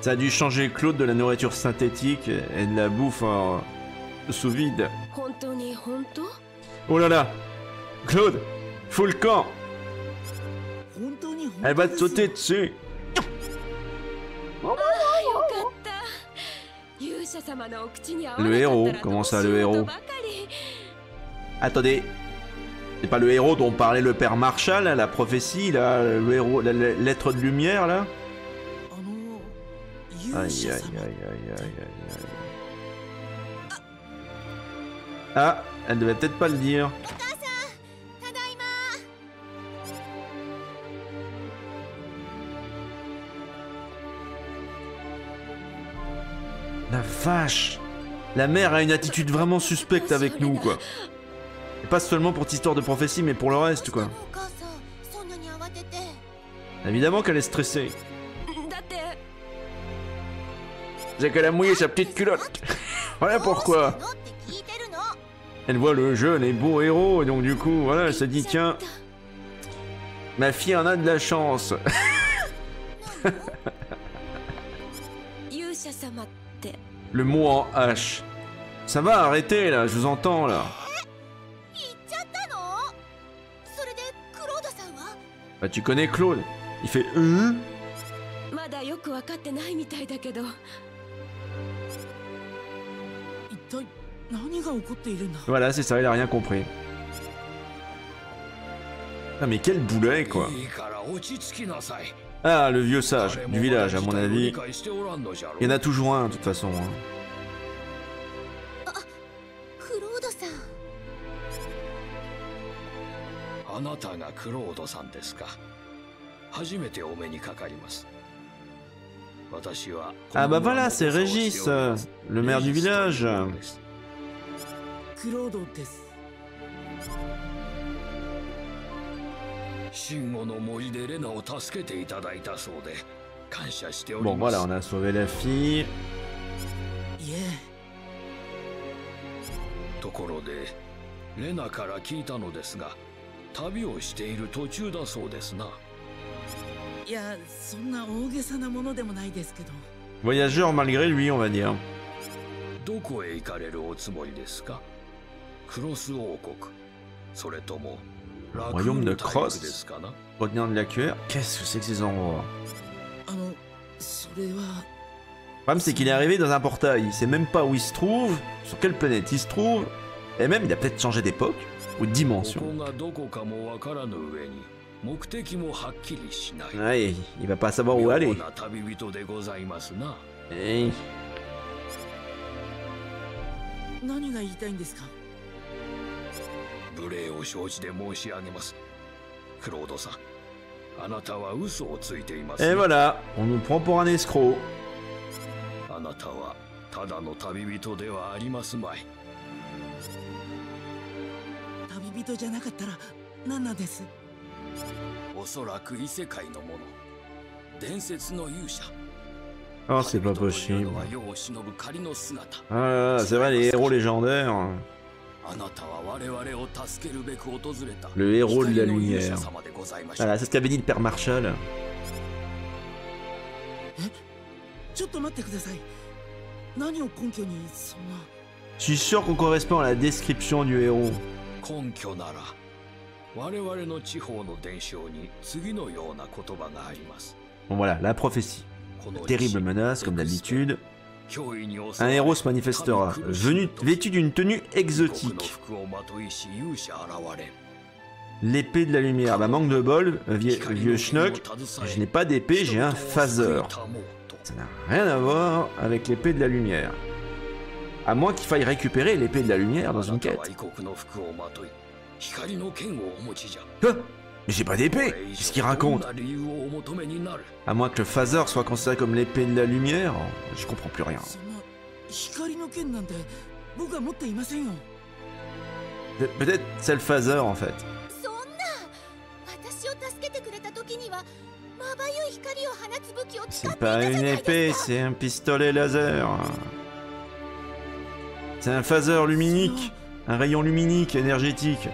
ça a dû changer Claude de la nourriture synthétique et de la bouffe en... sous vide. Oh là là! Claude Fous le camp! Elle va te sauter dessus. Oh, oh, oh, le héros, comment ça le héros? Attendez, c'est pas le héros dont parlait le père Marshall, hein, la prophétie, là, le héros, la, lettre de lumière, là Aïe, aïe, aïe, aïe, aïe, aïe. Ah, elle devait peut-être pas le dire. La vache La mère a une attitude vraiment suspecte avec nous, quoi. Et pas seulement pour cette histoire de prophétie, mais pour le reste, quoi. Évidemment qu'elle est stressée. C'est qu'elle a mouillé sa petite culotte. <laughs> voilà pourquoi. Elle voit le jeune et beau héros, et donc du coup, voilà, elle se dit, tiens, ma fille en a de la chance. <laughs> le mot en H. Ça va, arrêtez là, je vous entends là. Bah, tu connais Claude. Il fait. Euh? Voilà, c'est ça, il a rien compris. Ah, mais quel boulet, quoi. Ah, le vieux sage du village, à mon avis. Il y en a toujours un, de toute façon. Hein. なたがクロードさんですか。初めてお目にかかります。私は Ah bah voilà, c'est Régis, euh, le maire du village. クロードです。信号の森でレナを助けていただいたそうで感謝しております。Voilà, on a sauvé la fille. いえところでレナから聞いたのですが 旅をしている途中だそうですないやそんな大げさなものでもないですけど Voyageur malgré lui, on va dire. どこへ行かれるおつもりですかクロス王国それともラクー Royaume de ル大陸 Cross ですかな Retenir de la cuillère. Qu'est-ce que c'est que ces endroits あのそれは Le problème, c'est qu'il est arrivé dans un portail. Il sait même pas où il se trouve, sur quelle planète il se trouve. Et même, il a peut-être changé d'époque ou dimension. Ouais, il va pas savoir où aller. Hey. Et voilà, on nous prend pour un escroc. 人ではありますまい旅人じゃなかったら何なんですおそらく異世界のもの伝説の勇者 Oh, c'est pas 旅人という possible. のは世を忍ぶ仮の姿 Ah là là, c'est vrai, les héros légendaires. あなたは我々を助けるべく訪れた Le héros de la 光の勇 lumière. 者様でございました Voilà, c'est ce qu'avait dit le père Marshall. ちょっと待ってください何を根拠にそんな Je suis sûr qu'on correspond à la description du héros. 根拠なら我々の地方の伝承に次のような言葉があります Bon voilà, la prophétie. この Terrible menace, comme d'habitude. 脅威に襲 Un われ héros se manifestera, venu, vêtu d'une tenue 異国の exotique. 服をまといし勇者現れ L'épée de la lumière. Bah manque de bol, euh, vie- 光の vieux 剣を schnock. 携え Je n'ai pas d'épée, j'ai un 人々を phaser. 救いたもうと Ça n'a rien à voir avec l'épée de la lumière. À moins qu'il faille récupérer l'épée de la lumière dans une quête. Ah mais j'ai pas d'épée C'est ce qu'il raconte À moins que le phaser soit considéré comme l'épée de la lumière, je comprends plus rien. Peut-être c'est le phaser en fait. C'est pas une épée, c'est un pistolet laser. C'est un phaser luminique, un rayon luminique énergétique.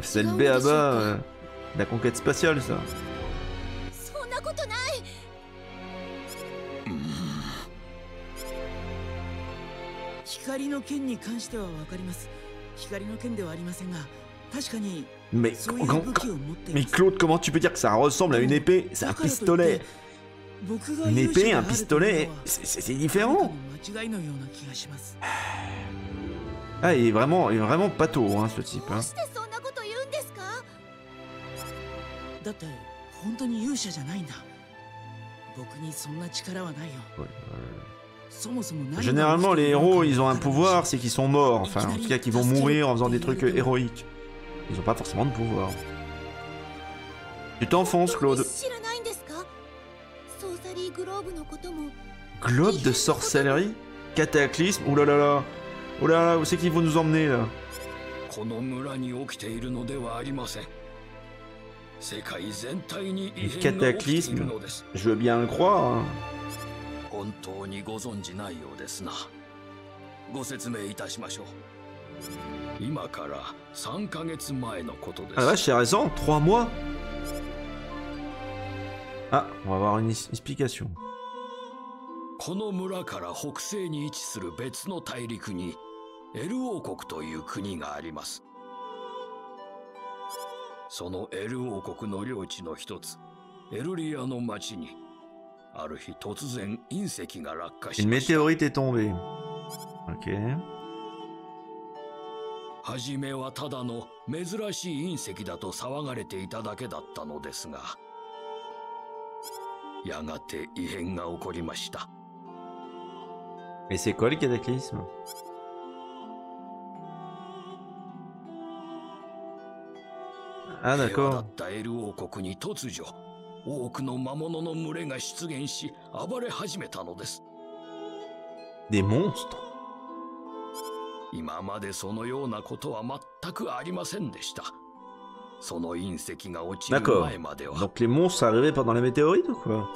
C'est le B.A.B.A. Euh, la conquête spatiale, ça. Mais, mais Claude, comment tu peux dire que ça ressemble à une épée? C'est un pistolet une épée, un pistolet, c'est différent. Ah, il est vraiment, il vraiment hein, ce type. Hein. Généralement, les héros, ils ont un pouvoir, c'est qu'ils sont morts. Enfin, en tout cas, qu'ils vont mourir en faisant des trucs euh, héroïques. Ils n'ont pas forcément de pouvoir. Tu t'enfonces, Claude. Globe de sorcellerie Cataclysme Oulala. Là là Oulala, là où c'est qu'ils vont nous emmener là cataclysme, je veux bien le croire. Hein. Ah là, j'ai raison, trois mois. Ah, on va avoir une is- explication. この村から北西に位置する別の大陸にエル王国という国がありますそのエル王国の領地の一つエルリアの町にある日突然隕石が落下し Une ました météorite est tombée. Ok. はじめはただの珍しい隕石だと騒がれていただけだったのですが やがて異変が起こりました。Et c'est quoi le cataclysme あ、平和だ.ったエル王国に突如多くの魔物の群れが出現し暴れ始めたのです。Des monstres 今までそのようなことは全くありませんでした D'accord. Donc les monstres arrivaient pendant la météorite ou quoi?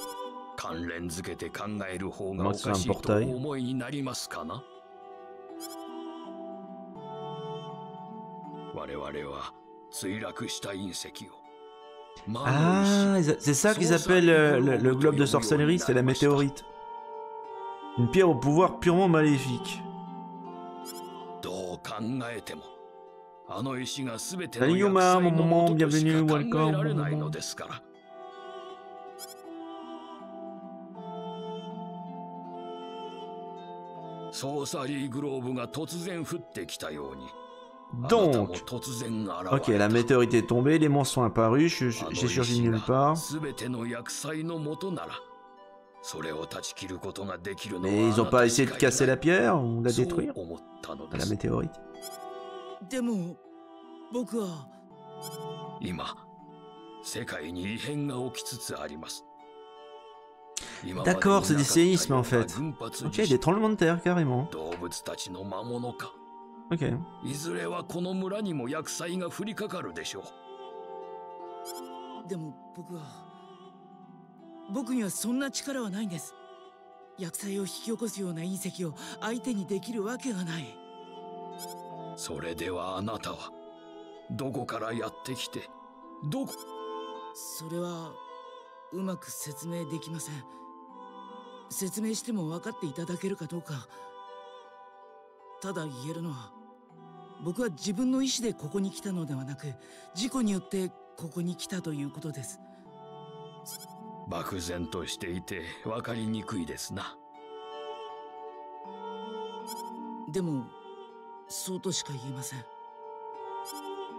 c'est un portail. Ah, c'est ça qu'ils appellent le, le, globe de sorcellerie, c'est la météorite. Une pierre au pouvoir purement maléfique. Salut Yuma, mon moment, bienvenue, welcome. Donc, ok, la météorite est tombée, les monstres sont apparus, j'ai surgi nulle part. Mais ils n'ont pas essayé de casser la pierre ou la détruire La météorite でも僕は今世界に異変が起きつつあります D'accord, c'est des séismes en fait. Ok, des tremblements de terre carrément. 動物たちの魔物か Ok. いずれはこの村にも厄災が降りかかるでしょうでも僕は僕にはそんな力はないんです厄災を引き起こすような隕石を相手にできるわけがないそれではあなたはどこからやってきてどこそれはうまく説明できません。説明しても分かっていただけるかどうか。ただ言えるのは僕は自分の意思でここに来たのではなく事故によってここに来たということです。漠然としていて分かりにくいですな。でもそうとしか言えません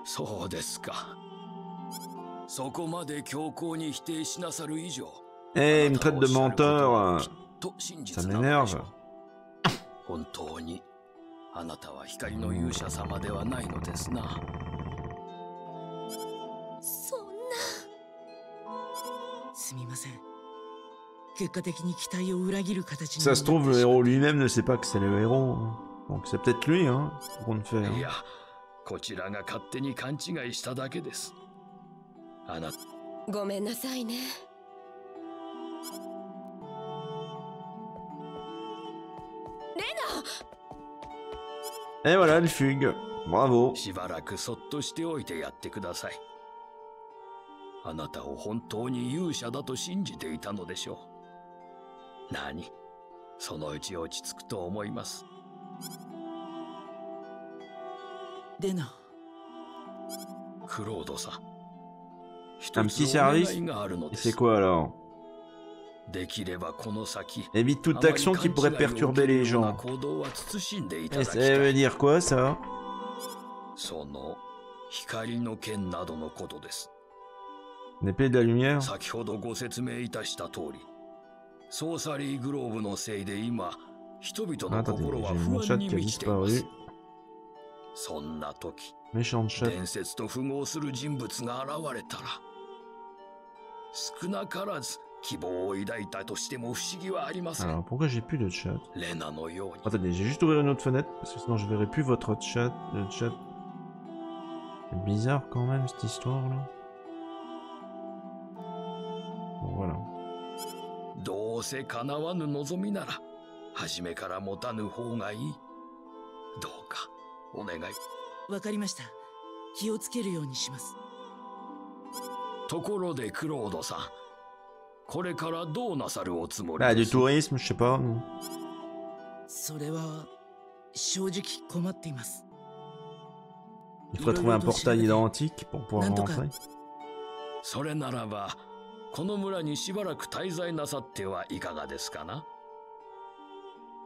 そうですかそこまで強硬に否定しなさる以上 Eh, il me traite de menteur. は euh, きっと真 Ça m'énerve. う <laughs> 本当にあなたは光の勇者様ではないのですなそんなすみません結果的に期待を裏切る形に Ça se trouve, le héros lui-même ne sait pas que c'est le héros. hein. Donc c'est peut-être lui, hein, qu'on ne fait. い hein. やこちらが勝手に勘違いしただけですあなごめんなさいね Et voilà, elle fugue. Bravo. しばらくそっとしておいてやってくださいあなたを本当に勇者だと信じていたのでしょう何そのうち落ち着くと思いますレナクロードさん un petit service c'est quoi alors? Évite toute action qui pourrait perturber les gens. Et ça veut dire quoi ça? De lumière? Attendez, 心は j'ai 不 mon 安 chat に qui a 満ちています。 disparu. そんな時、 Méchant chat. 伝説と符合する人物が現れたら、少なからず希望を抱いたとしても不思議はありません。 Alors pourquoi j'ai plus de chat レナのように。 Attendez, j'ai juste ouvert une autre fenêtre parce que sinon je verrai plus votre chat. Le chat. C'est bizarre quand même cette histoire là. Bon voilà. どうせ叶わぬ望みなら、 初めから持たぬ方がいい。どうか、お願い。わかりました気をつけるようにしますところでクロードさん、これからどうなさるおつもりです？Tourisme, je sais pas. それは正直困っています Il faudrait trouver un portail identique pour pouvoir rentrer. それならば、この村にしばらく滞在なさってはいかがですかな？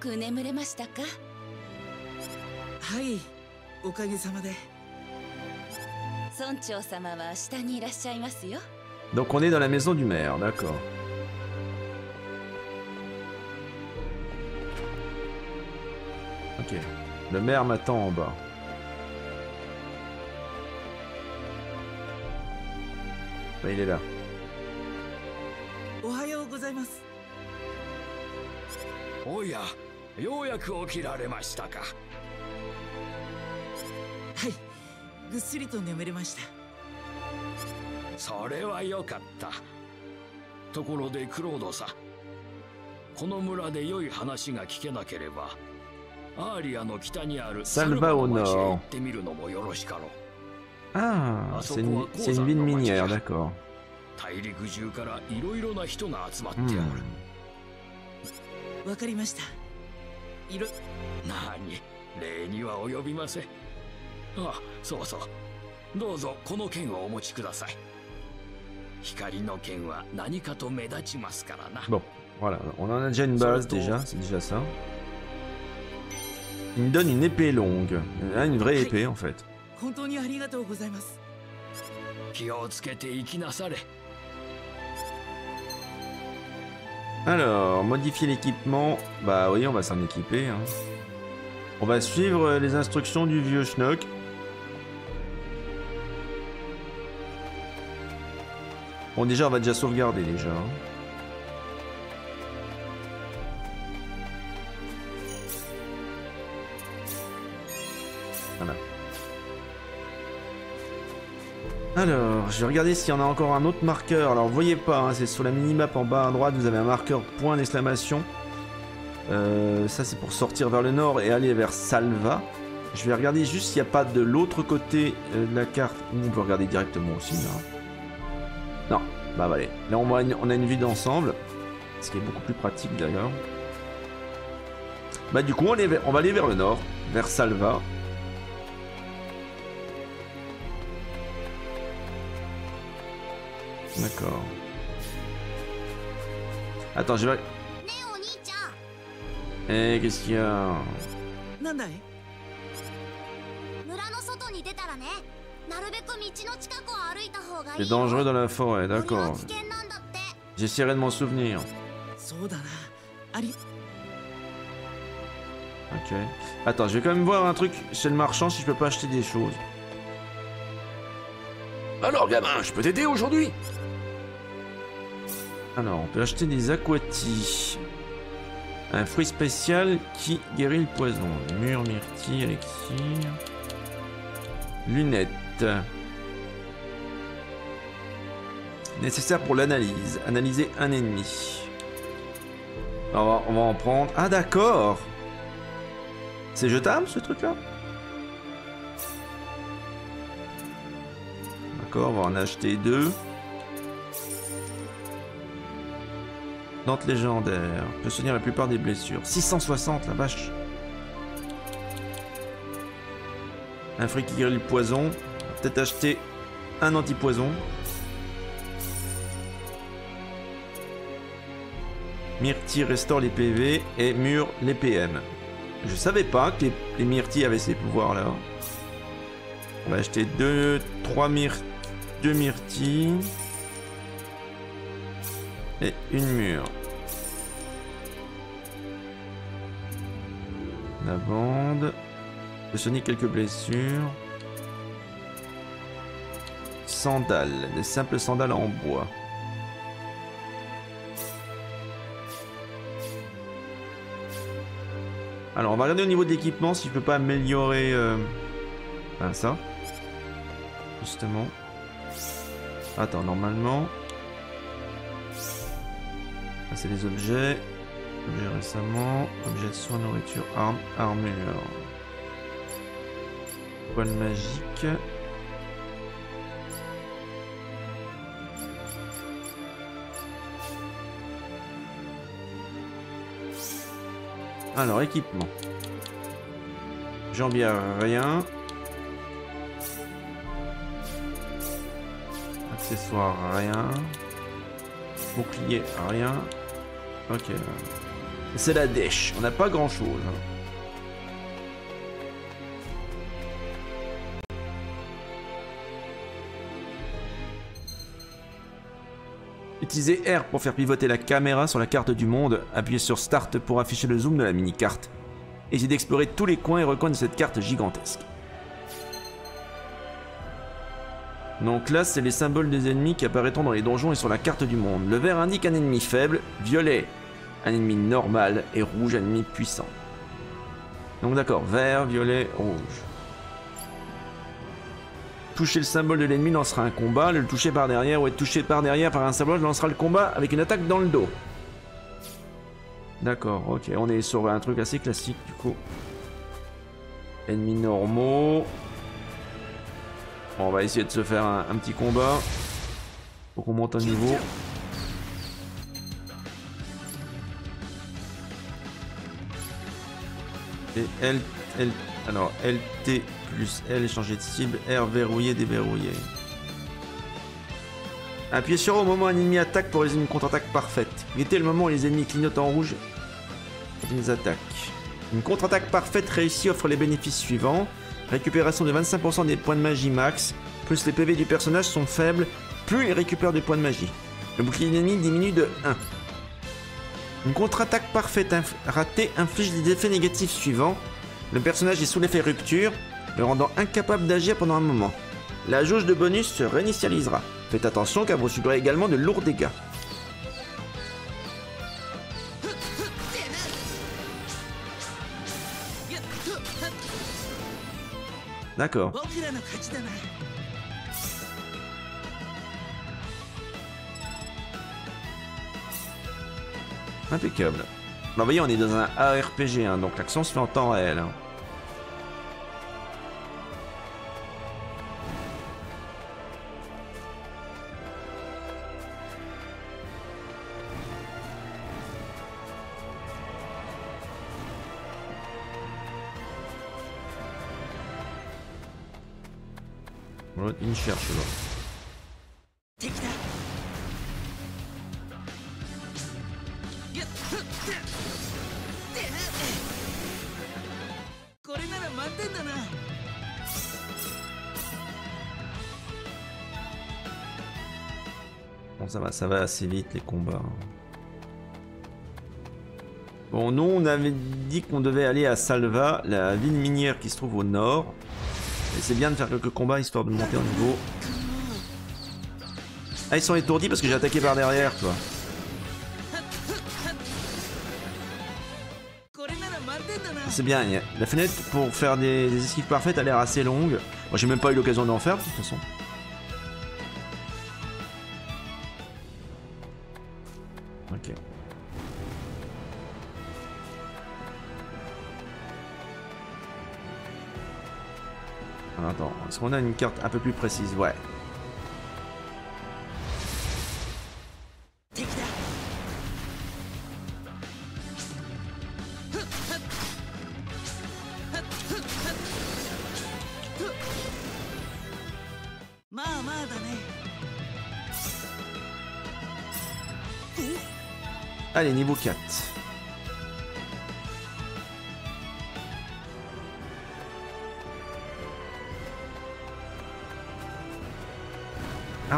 く眠れましたかはいおかげさまで村長様は下にいらっしゃいますよ Donc on est dans la maison du maire, d'accord. Ok. Le maire m'attend en bas. Bah, il est là. おはようや、く起きられましたか。はいぐっすりと眠れましたそれはよかった。ところでクロードさん、この村で良い話が聞けなければ、アーリアの北にあるサルバオノ行ってみるのもよろしかろう。Ah, Ah, c'est une, une ville minière, d'accord. 大陸中からい Hmm. る。何？礼には及びません。ああ、そうそう。どうぞこの剣をお持ちください。光の剣は何かと目立ちますからな。Bon, voilà, on en a déjà une base déjà, c'est déjà ça. Il me donne une épée longue. Ah, une vraie épée en fait. 本当にありがとうございます気をつけて生きなされ。Alors, modifier l'équipement. Bah oui, on va s'en équiper. hein. On va suivre euh, les instructions du vieux schnock. Bon, déjà, on va déjà sauvegarder déjà. hein. Alors, je vais regarder s'il y en a encore un autre marqueur. Alors, vous voyez pas, hein, c'est sur la minimap en bas à droite, vous avez un marqueur point d'exclamation. Euh, ça, c'est pour sortir vers le nord et aller vers Salva. Je vais regarder juste s'il n'y a pas de l'autre côté euh, de la carte on peut regarder directement aussi. Là. Non, bah allez. Là, on a une, on a une vue d'ensemble. Ce qui est beaucoup plus pratique d'ailleurs. Bah du coup on va aller vers le nord, vers Salva. D'accord. Attends, je vais... Eh, qu'est-ce qu'il y a C'est dangereux dans la forêt, d'accord. J'essaierai de m'en souvenir. Ok. Attends, je vais quand même voir un truc chez le marchand si je peux pas acheter des choses. Alors, gamin, je peux t'aider aujourd'hui? Alors, on peut acheter des aquatis. Un fruit spécial qui guérit le poison. Mur, myrtille, élixir. Lunettes. Nécessaire pour l'analyse. Analyser un ennemi. Va, on va en prendre. Ah d'accord C'est jetable ce truc là D'accord, on va en acheter deux. Dante légendaire. Peut soigner la plupart des blessures. 660 la vache. Un fruit qui guérit le poison. Peut-être acheter un anti-poison. Myrtille restaure les PV et Mur les PM. Je savais pas que les, les myrtilles avaient ces pouvoirs là. On va acheter deux, trois myr, deux myrtilles et une mûre. La bande. Peut soigner quelques blessures. Sandales. Des simples sandales en bois. Alors, on va regarder au niveau de l'équipement si je peux pas améliorer euh, ben, ça. Justement. Attends, normalement. C'est les objets. Objets récemment. Objets de soins, nourriture, armes, armure. Poil magique. Alors, équipement. Jambière, rien. Accessoires, rien. Bouclier, rien. Ok. C'est la dèche. On n'a pas grand chose. Utilisez R pour faire pivoter la caméra sur la carte du monde. Appuyez sur Start pour afficher le zoom de la mini-carte. Essayez d'explorer tous les coins et recoins de cette carte gigantesque. Donc là, c'est les symboles des ennemis qui apparaîtront dans les donjons et sur la carte du monde. Le vert indique un ennemi faible, violet un ennemi normal et rouge un ennemi puissant. Donc d'accord, vert, violet, rouge. Toucher le symbole de l'ennemi lancera un combat, le toucher par derrière ou être touché par derrière par un symbole lancera le combat avec une attaque dans le dos. D'accord, ok, on est sur un truc assez classique du coup. Ennemis normaux. On va essayer de se faire un, un petit combat. Faut qu'on monte un niveau. Et L, alors LT plus L changer de cible, R verrouiller, déverrouiller. Appuyez sur O au moment où un ennemi attaque pour réaliser une contre-attaque parfaite. Guettez le moment où les ennemis clignotent en rouge ils attaquent. Une contre-attaque parfaite réussie offre les bénéfices suivants. Récupération de 25% des points de magie max, plus les PV du personnage sont faibles, plus il récupère des points de magie. Le bouclier ennemi diminue de 1. Une contre-attaque parfaite ratée inflige des effets négatifs suivants. Le personnage est sous l'effet rupture, le rendant incapable d'agir pendant un moment. La jauge de bonus se réinitialisera. Faites attention car vous subirez également de lourds dégâts. D'accord. Impeccable. Alors, voyez, on est dans un ARPG, hein, donc l'action se fait en temps réel. Hein. ça va assez vite les combats. Hein. Bon, nous on avait dit qu'on devait aller à Salva, la ville minière qui se trouve au nord. Et c'est bien de faire quelques combats histoire de monter en niveau. Ah, ils sont étourdis parce que j'ai attaqué par derrière, toi. C'est bien, la fenêtre pour faire des, des esquives parfaites a l'air assez longue. Moi, j'ai même pas eu l'occasion d'en faire, de toute façon. on a une carte un peu plus précise, ouais. Allez, niveau 4.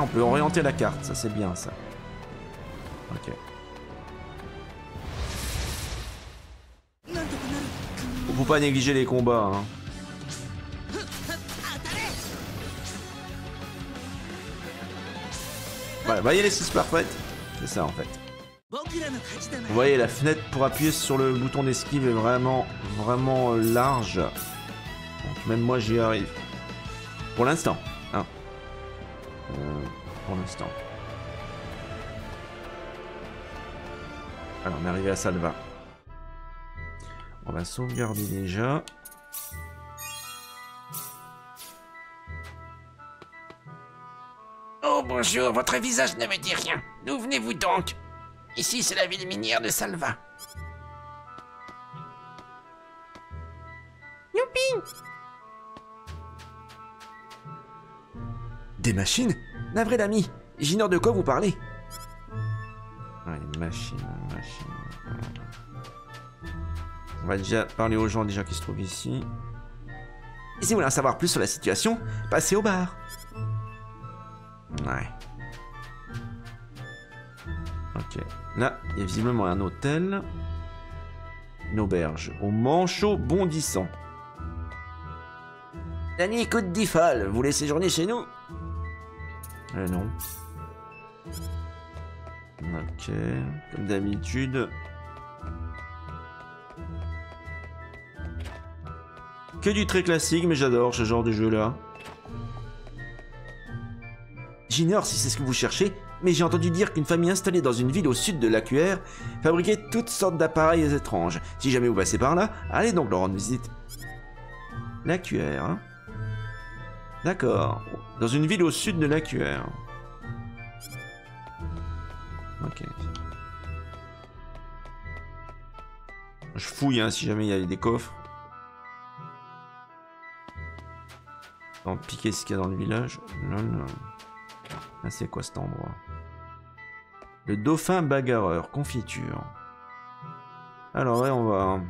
on peut orienter la carte, ça c'est bien ça. Ok. On peut pas négliger les combats. Hein. Voilà, voyez les 6 parfaites? C'est ça en fait. Vous voyez, la fenêtre pour appuyer sur le bouton d'esquive est vraiment, vraiment euh, large. Donc même moi j'y arrive. Pour l'instant. Euh, pour l'instant. Alors on est arrivé à Salva. On va sauvegarder déjà. Oh bonjour, votre visage ne me dit rien. D'où venez-vous donc? Ici, c'est la ville minière de Salva. Youpi Des machines? Navré d'ami, j'ignore de quoi vous parlez. Ouais, machines, machines. On va déjà parler aux gens déjà qui se trouvent ici. Et si vous voulez en savoir plus sur la situation, passez au bar. Ouais. Ok. Là, il y a visiblement un hôtel. Une auberge. Au manchot bondissant. Nuit Côte d'Ifal, vous voulez séjourner chez nous? Eh non. Ok, comme d'habitude. Que du très classique, mais j'adore ce genre de jeu-là. J'ignore si c'est ce que vous cherchez, mais j'ai entendu dire qu'une famille installée dans une ville au sud de l'AQR fabriquait toutes sortes d'appareils étranges. Si jamais vous passez par là, allez donc leur rendre visite. L'AQR, hein D'accord. Dans une ville au sud de l'AQR. Ok. Je fouille hein, si jamais il y a des coffres. On va piquer ce qu'il y a dans le village. Lol. Ah, c'est quoi cet endroit? Le dauphin bagarreur, confiture. Alors ouais, on va...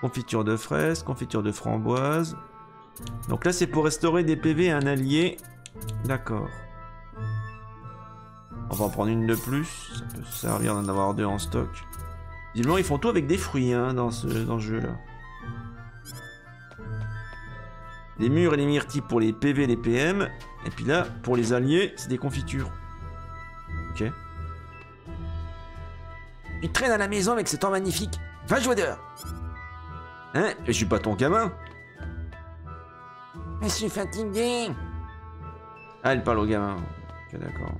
Confiture de fraises, confiture de framboise. Donc là, c'est pour restaurer des PV à un allié. D'accord. On va en prendre une de plus. Ça peut servir d'en avoir deux en stock. Visiblement, ils font tout avec des fruits hein, dans ce, dans ce jeu-là. Les murs et les myrtilles pour les PV et les PM. Et puis là, pour les alliés, c'est des confitures. Ok. Tu traînes à la maison avec ce temps magnifique. Va jouer dehors. Hein je suis pas ton gamin. Je suis fatigué. Ah, elle parle au gamin. Ok, d'accord.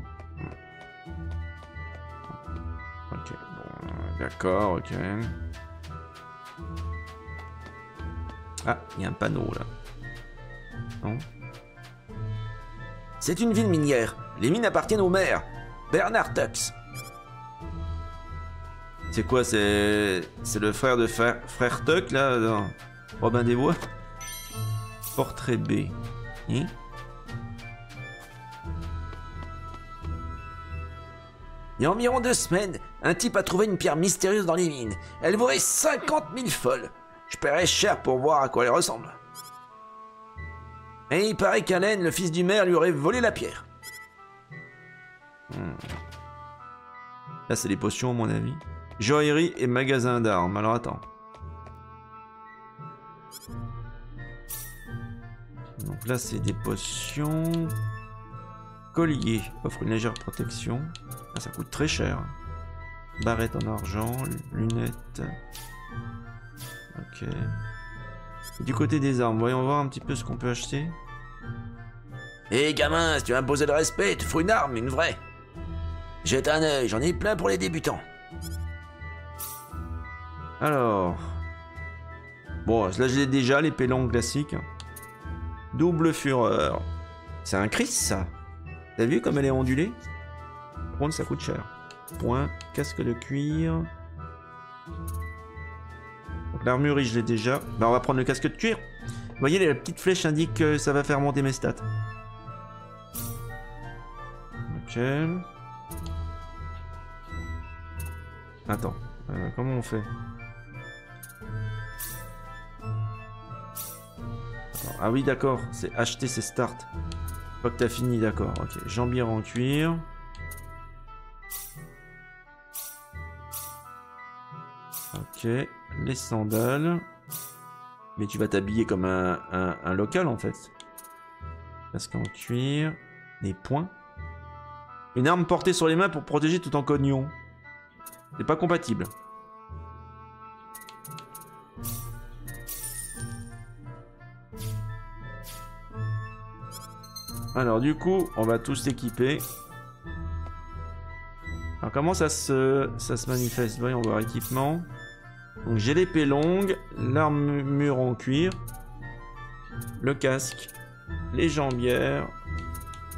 Ok, bon, d'accord, ok. Ah, il y a un panneau là. Non C'est une ville minière. Les mines appartiennent au maire, Bernard Tux. C'est quoi C'est c'est le frère de frère, frère Tuck là dans Robin des Bois? Portrait B. Hein? Il y a environ deux semaines, un type a trouvé une pierre mystérieuse dans les mines. Elle vaut 50 000 folles. Je paierais cher pour voir à quoi elle ressemble. Et il paraît qu'Alain, le fils du maire, lui aurait volé la pierre. Hmm. Là, c'est les potions, à mon avis. Joaillerie et magasin d'armes. Alors attends. Donc là, c'est des potions. Collier. Offre une légère protection. Ah, ça coûte très cher. Barrette en argent. Lunettes. Ok. Du côté des armes, voyons voir un petit peu ce qu'on peut acheter. Hé gamin, si tu veux imposer le respect, te faut une arme, une vraie. Jette un œil, j'en ai plein pour les débutants. Alors. Bon, là je l'ai déjà, les pélons classiques. Double fureur. C'est un Chris ça. T'as vu comme elle est ondulée? Par contre, ça coûte cher. Point, casque de cuir. L'armurerie, je l'ai déjà. Bah, on va prendre le casque de cuir. Vous voyez, la petite flèche indique que ça va faire monter mes stats. Ok. Attends, euh, comment on fait? Ah oui, d'accord, c'est acheter, c'est start. Pas que t'as fini, d'accord. Ok, jambière en cuir. Ok, les sandales. Mais tu vas t'habiller comme un, local en fait. Casque en cuir. Des points. Une arme portée sur les mains pour protéger tout en cognon. C'est pas compatible. Alors du coup, on va tous s'équiper. Alors comment ça se, ça se manifeste? Voyons voir, équipement. Donc j'ai l'épée longue, l'armure en cuir, le casque, les jambières.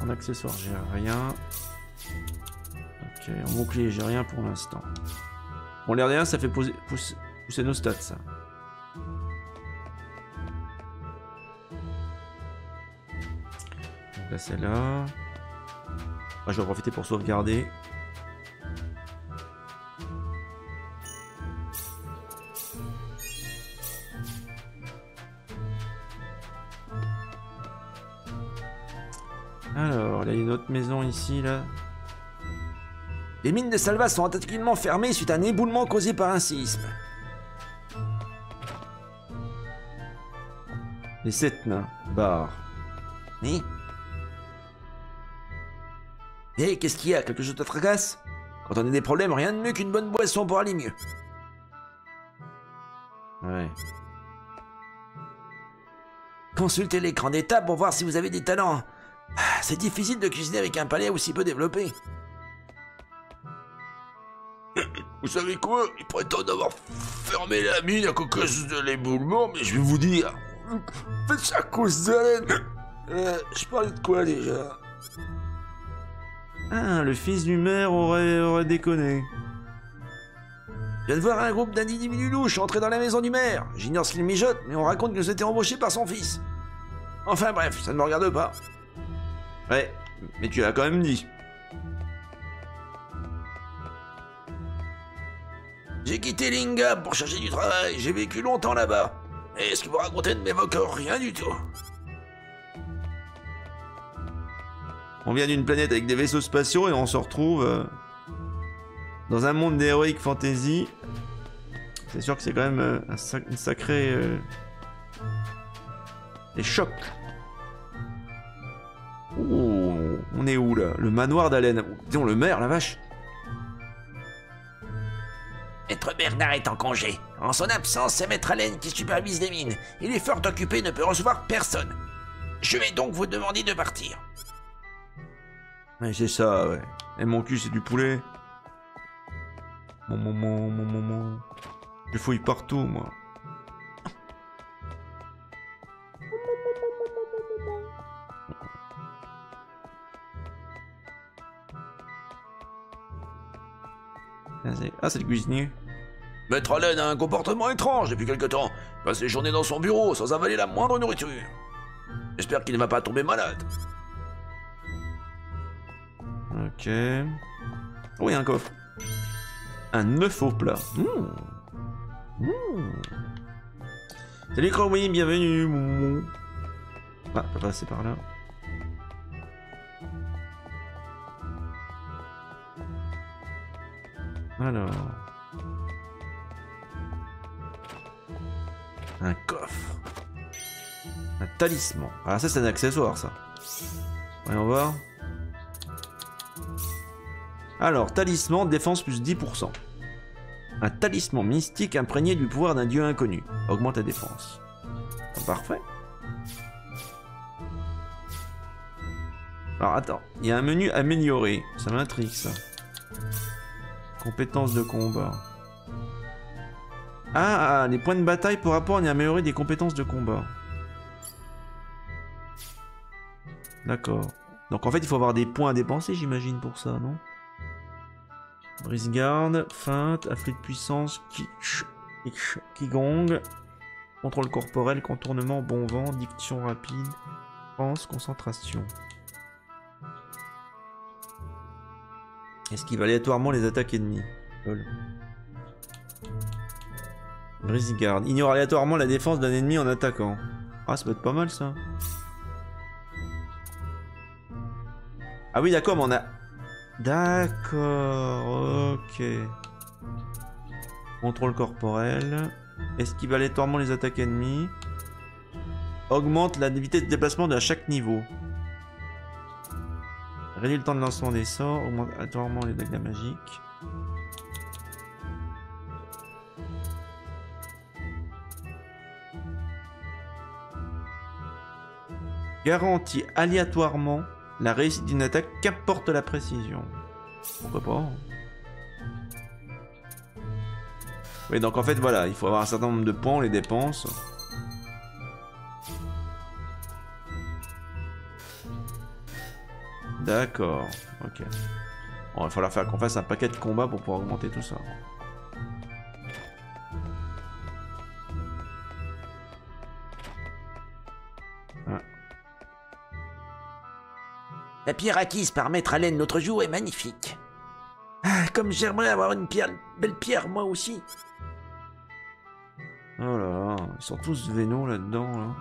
En accessoire, j'ai rien. Ok, en bouclier, j'ai rien pour l'instant. Bon, l'air rien, ça fait pousser nos stats, ça. Donc là, je vais en profiter pour sauvegarder. Alors, là, il y a une autre maison ici, là. Les mines de Salva sont tentativement fermées suite à un éboulement causé par un séisme. Les sept nains. Bar. Oui Hé, qu'est-ce qu'il y a? Quelque chose te tracasse Quand on a des problèmes, rien de mieux qu'une bonne boisson pour aller mieux. Ouais. Consultez l'écran d'étape pour voir si vous avez des talents. Ah, C'est difficile de cuisiner avec un palais aussi peu développé. Vous savez quoi? Ils prétendent avoir fermé la mine à cause de l'éboulement, mais je vais vous dire. Faites ça à cause d'Allen. Euh, je parlais de quoi déjà? Ah, le fils du maire aurait, aurait déconné. Je viens de voir un groupe d'individus louches entrer dans la maison du maire. J'ignore ce qu'ils mijotent, mais on raconte que c'était embauché par son fils. Enfin bref, ça ne me regarde pas. Ouais, mais tu l'as quand même dit. J'ai quitté Linga pour chercher du travail, j'ai vécu longtemps là-bas. Et ce que vous racontez ne m'évoque rien du tout. On vient d'une planète avec des vaisseaux spatiaux et on se retrouve euh, dans un monde d'heroic fantasy. C'est sûr que c'est quand même euh, un sac- une sacrée... euh, Des chocs. Ouh, on est où là? Le manoir d'Allen. Disons le maire, la vache. Maître Bernard est en congé. En son absence, c'est Maître Allen qui supervise les mines. Il est fort occupé et ne peut recevoir personne. Je vais donc vous demander de partir. Ouais, c'est ça, ouais. Et mon cul, c'est du poulet. Mon, mon, mon, mon, mon, mon. Je fouille partout, moi. Ah, c'est- Ah, c'est le cuisinier. Maître Allen a un comportement étrange depuis quelque temps. Il passe les journées dans son bureau sans avaler la moindre nourriture. J'espère qu'il ne va pas tomber malade. Ok. Oh, il a un coffre. Un œuf au plat. Mmh. Mmh. Salut Crowley, bienvenue. Mmh. Ah, va passer par là. Alors. Un coffre. Un talisman. Ah ça c'est un accessoire ça. Voyons voir. Alors, talisman, défense plus 10%. Un talisman mystique imprégné du pouvoir d'un dieu inconnu. Augmente la défense. Parfait. Alors attends, il y a un menu amélioré. Ça m'intrigue ça. Compétences de combat. Ah, les points de bataille pour apprendre et améliorer des compétences de combat. D'accord. Donc en fait, il faut avoir des points à dépenser, j'imagine, pour ça, non? Brise-garde, feinte, afflux de puissance, Kigong, contrôle corporel, contournement, bon vent, diction rapide, pense, concentration. Esquive aléatoirement les attaques ennemies? Brise-garde. Ignore aléatoirement la défense d'un ennemi en attaquant. Ah, ça peut être pas mal ça. Ah oui, d'accord, mais on a... D'accord, ok. Contrôle corporel. Esquive aléatoirement les attaques ennemies. Augmente la vitesse de déplacement de chaque niveau. Réduit le temps de lancement des sorts, augmente aléatoirement les dégâts magiques. Garantit aléatoirement la réussite d'une attaque qu'importe la précision. Pourquoi pas hein. Oui, donc en fait, voilà, il faut avoir un certain nombre de points, on les dépense. D'accord, ok. Bon, il va falloir faire qu'on fasse un paquet de combats pour pouvoir augmenter tout ça. La pierre acquise par Maître Allen l'autre jour est magnifique. Ah, comme j'aimerais avoir une belle pierre moi aussi. Oh là là, ils sont tous vénaux là-dedans. Là.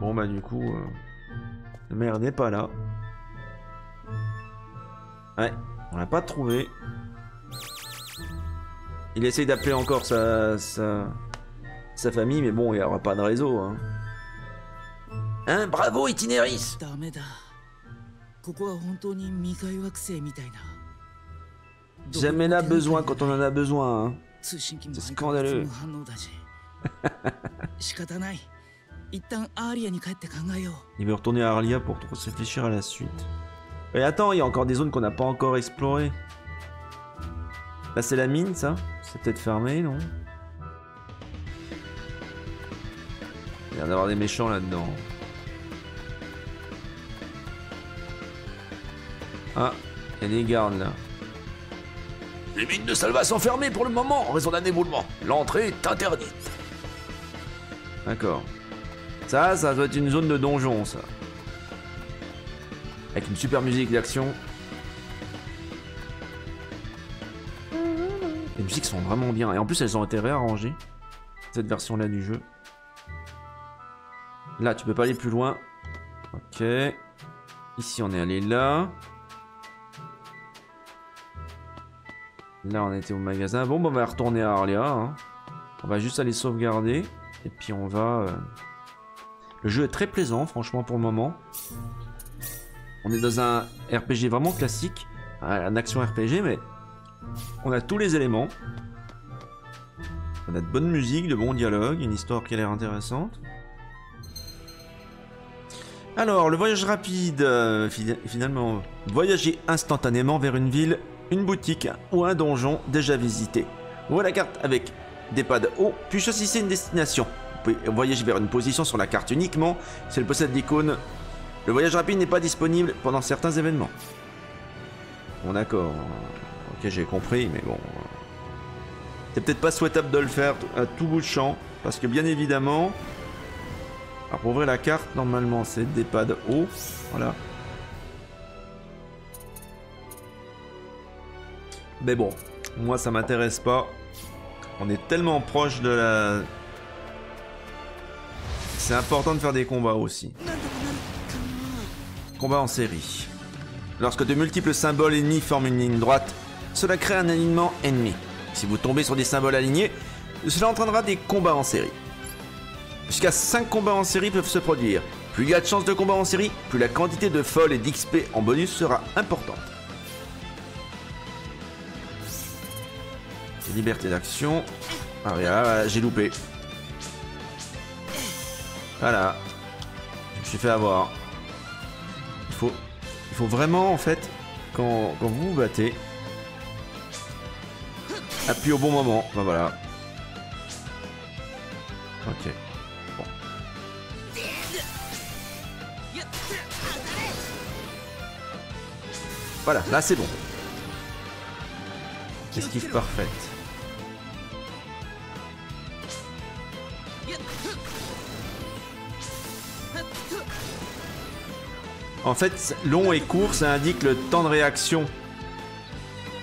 Bon bah du coup, euh, le maire n'est pas là. Ouais, on l'a pas trouvé. Il essaye d'appeler encore sa, sa, sa famille, mais bon, il n'y aura pas de réseau. Hein, hein bravo Itinéris Jamais n'a besoin quand on en a besoin. Hein. C'est scandaleux. <laughs> Il veut retourner à Arlia pour réfléchir à la suite. Et attends, il y a encore des zones qu'on n'a pas encore explorées. Là, c'est la mine, ça? C'est peut-être fermé, non? Il y en avoir des méchants là-dedans. Ah, il y a des gardes là. Les mines de Salva sont fermées pour le moment en raison d'un éboulement. L'entrée est interdite. D'accord. Ça, ça doit être une zone de donjon, ça. Avec une super musique d'action. Les musiques sont vraiment bien. Et en plus, elles ont été réarrangées. Cette version-là du jeu. Là, tu peux pas aller plus loin. Ok. Ici, on est allé là. Là, on était au magasin. Bon, bah, on va retourner à Arlia. Hein. On va juste aller sauvegarder. Et puis, on va... Euh, le jeu est très plaisant, franchement, pour le moment. On est dans un RPG vraiment classique. Un action RPG, mais... On a tous les éléments. On a de bonnes musiques, de bons dialogues, une histoire qui a l'air intéressante. Alors, le voyage rapide, euh, finalement, voyager instantanément vers une ville, une boutique ou un donjon déjà visité. Voilà la carte avec des pads hauts, puis choisissez une destination. Vous pouvez voyager vers une position sur la carte uniquement si elle possède l'icône. Le voyage rapide n'est pas disponible pendant certains événements. Bon d'accord, ok j'ai compris, mais bon... C'est peut-être pas souhaitable de le faire à tout bout de champ, parce que bien évidemment, Alors pour ouvrir la carte, normalement c'est des pads haut. Voilà. Mais bon, moi ça m'intéresse pas. On est tellement proche de la... C'est important de faire des combats aussi. Combat en série. Lorsque de multiples symboles ennemis forment une ligne droite, cela crée un alignement ennemi. Si vous tombez sur des symboles alignés, cela entraînera des combats en série. Jusqu'à 5 combats en série peuvent se produire. Plus il y a de chances de combats en série, plus la quantité de folles et d'XP en bonus sera importante. Liberté d'action. Ah voilà, j'ai loupé. Voilà. Je me suis fait avoir. Il faut, il faut vraiment, en fait, quand, quand vous vous battez, appuyer au bon moment. Ben voilà. Ok. Voilà, là c'est bon. Esquive parfaite. En fait, long et court, ça indique le temps de réaction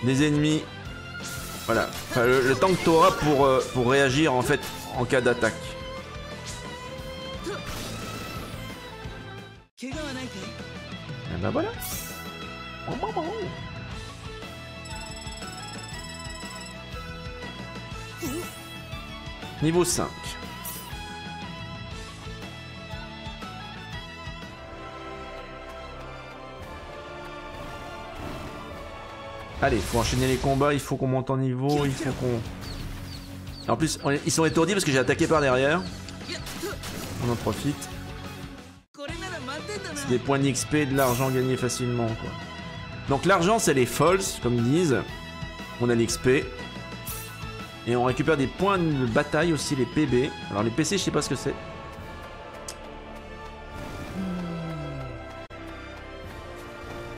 des ennemis. Voilà. Enfin, le, le temps que tu auras pour, euh, pour réagir en fait en cas d'attaque. Et ben voilà. Niveau 5. Allez, faut enchaîner les combats, il faut qu'on monte en niveau, il faut qu'on... En plus, ils sont étourdis parce que j'ai attaqué par derrière. On en profite. C'est des points d'XP de l'argent gagné facilement, quoi. Donc l'argent, c'est les false, comme ils disent. On a l'XP. Et on récupère des points de bataille aussi, les PB. Alors les PC, je sais pas ce que c'est.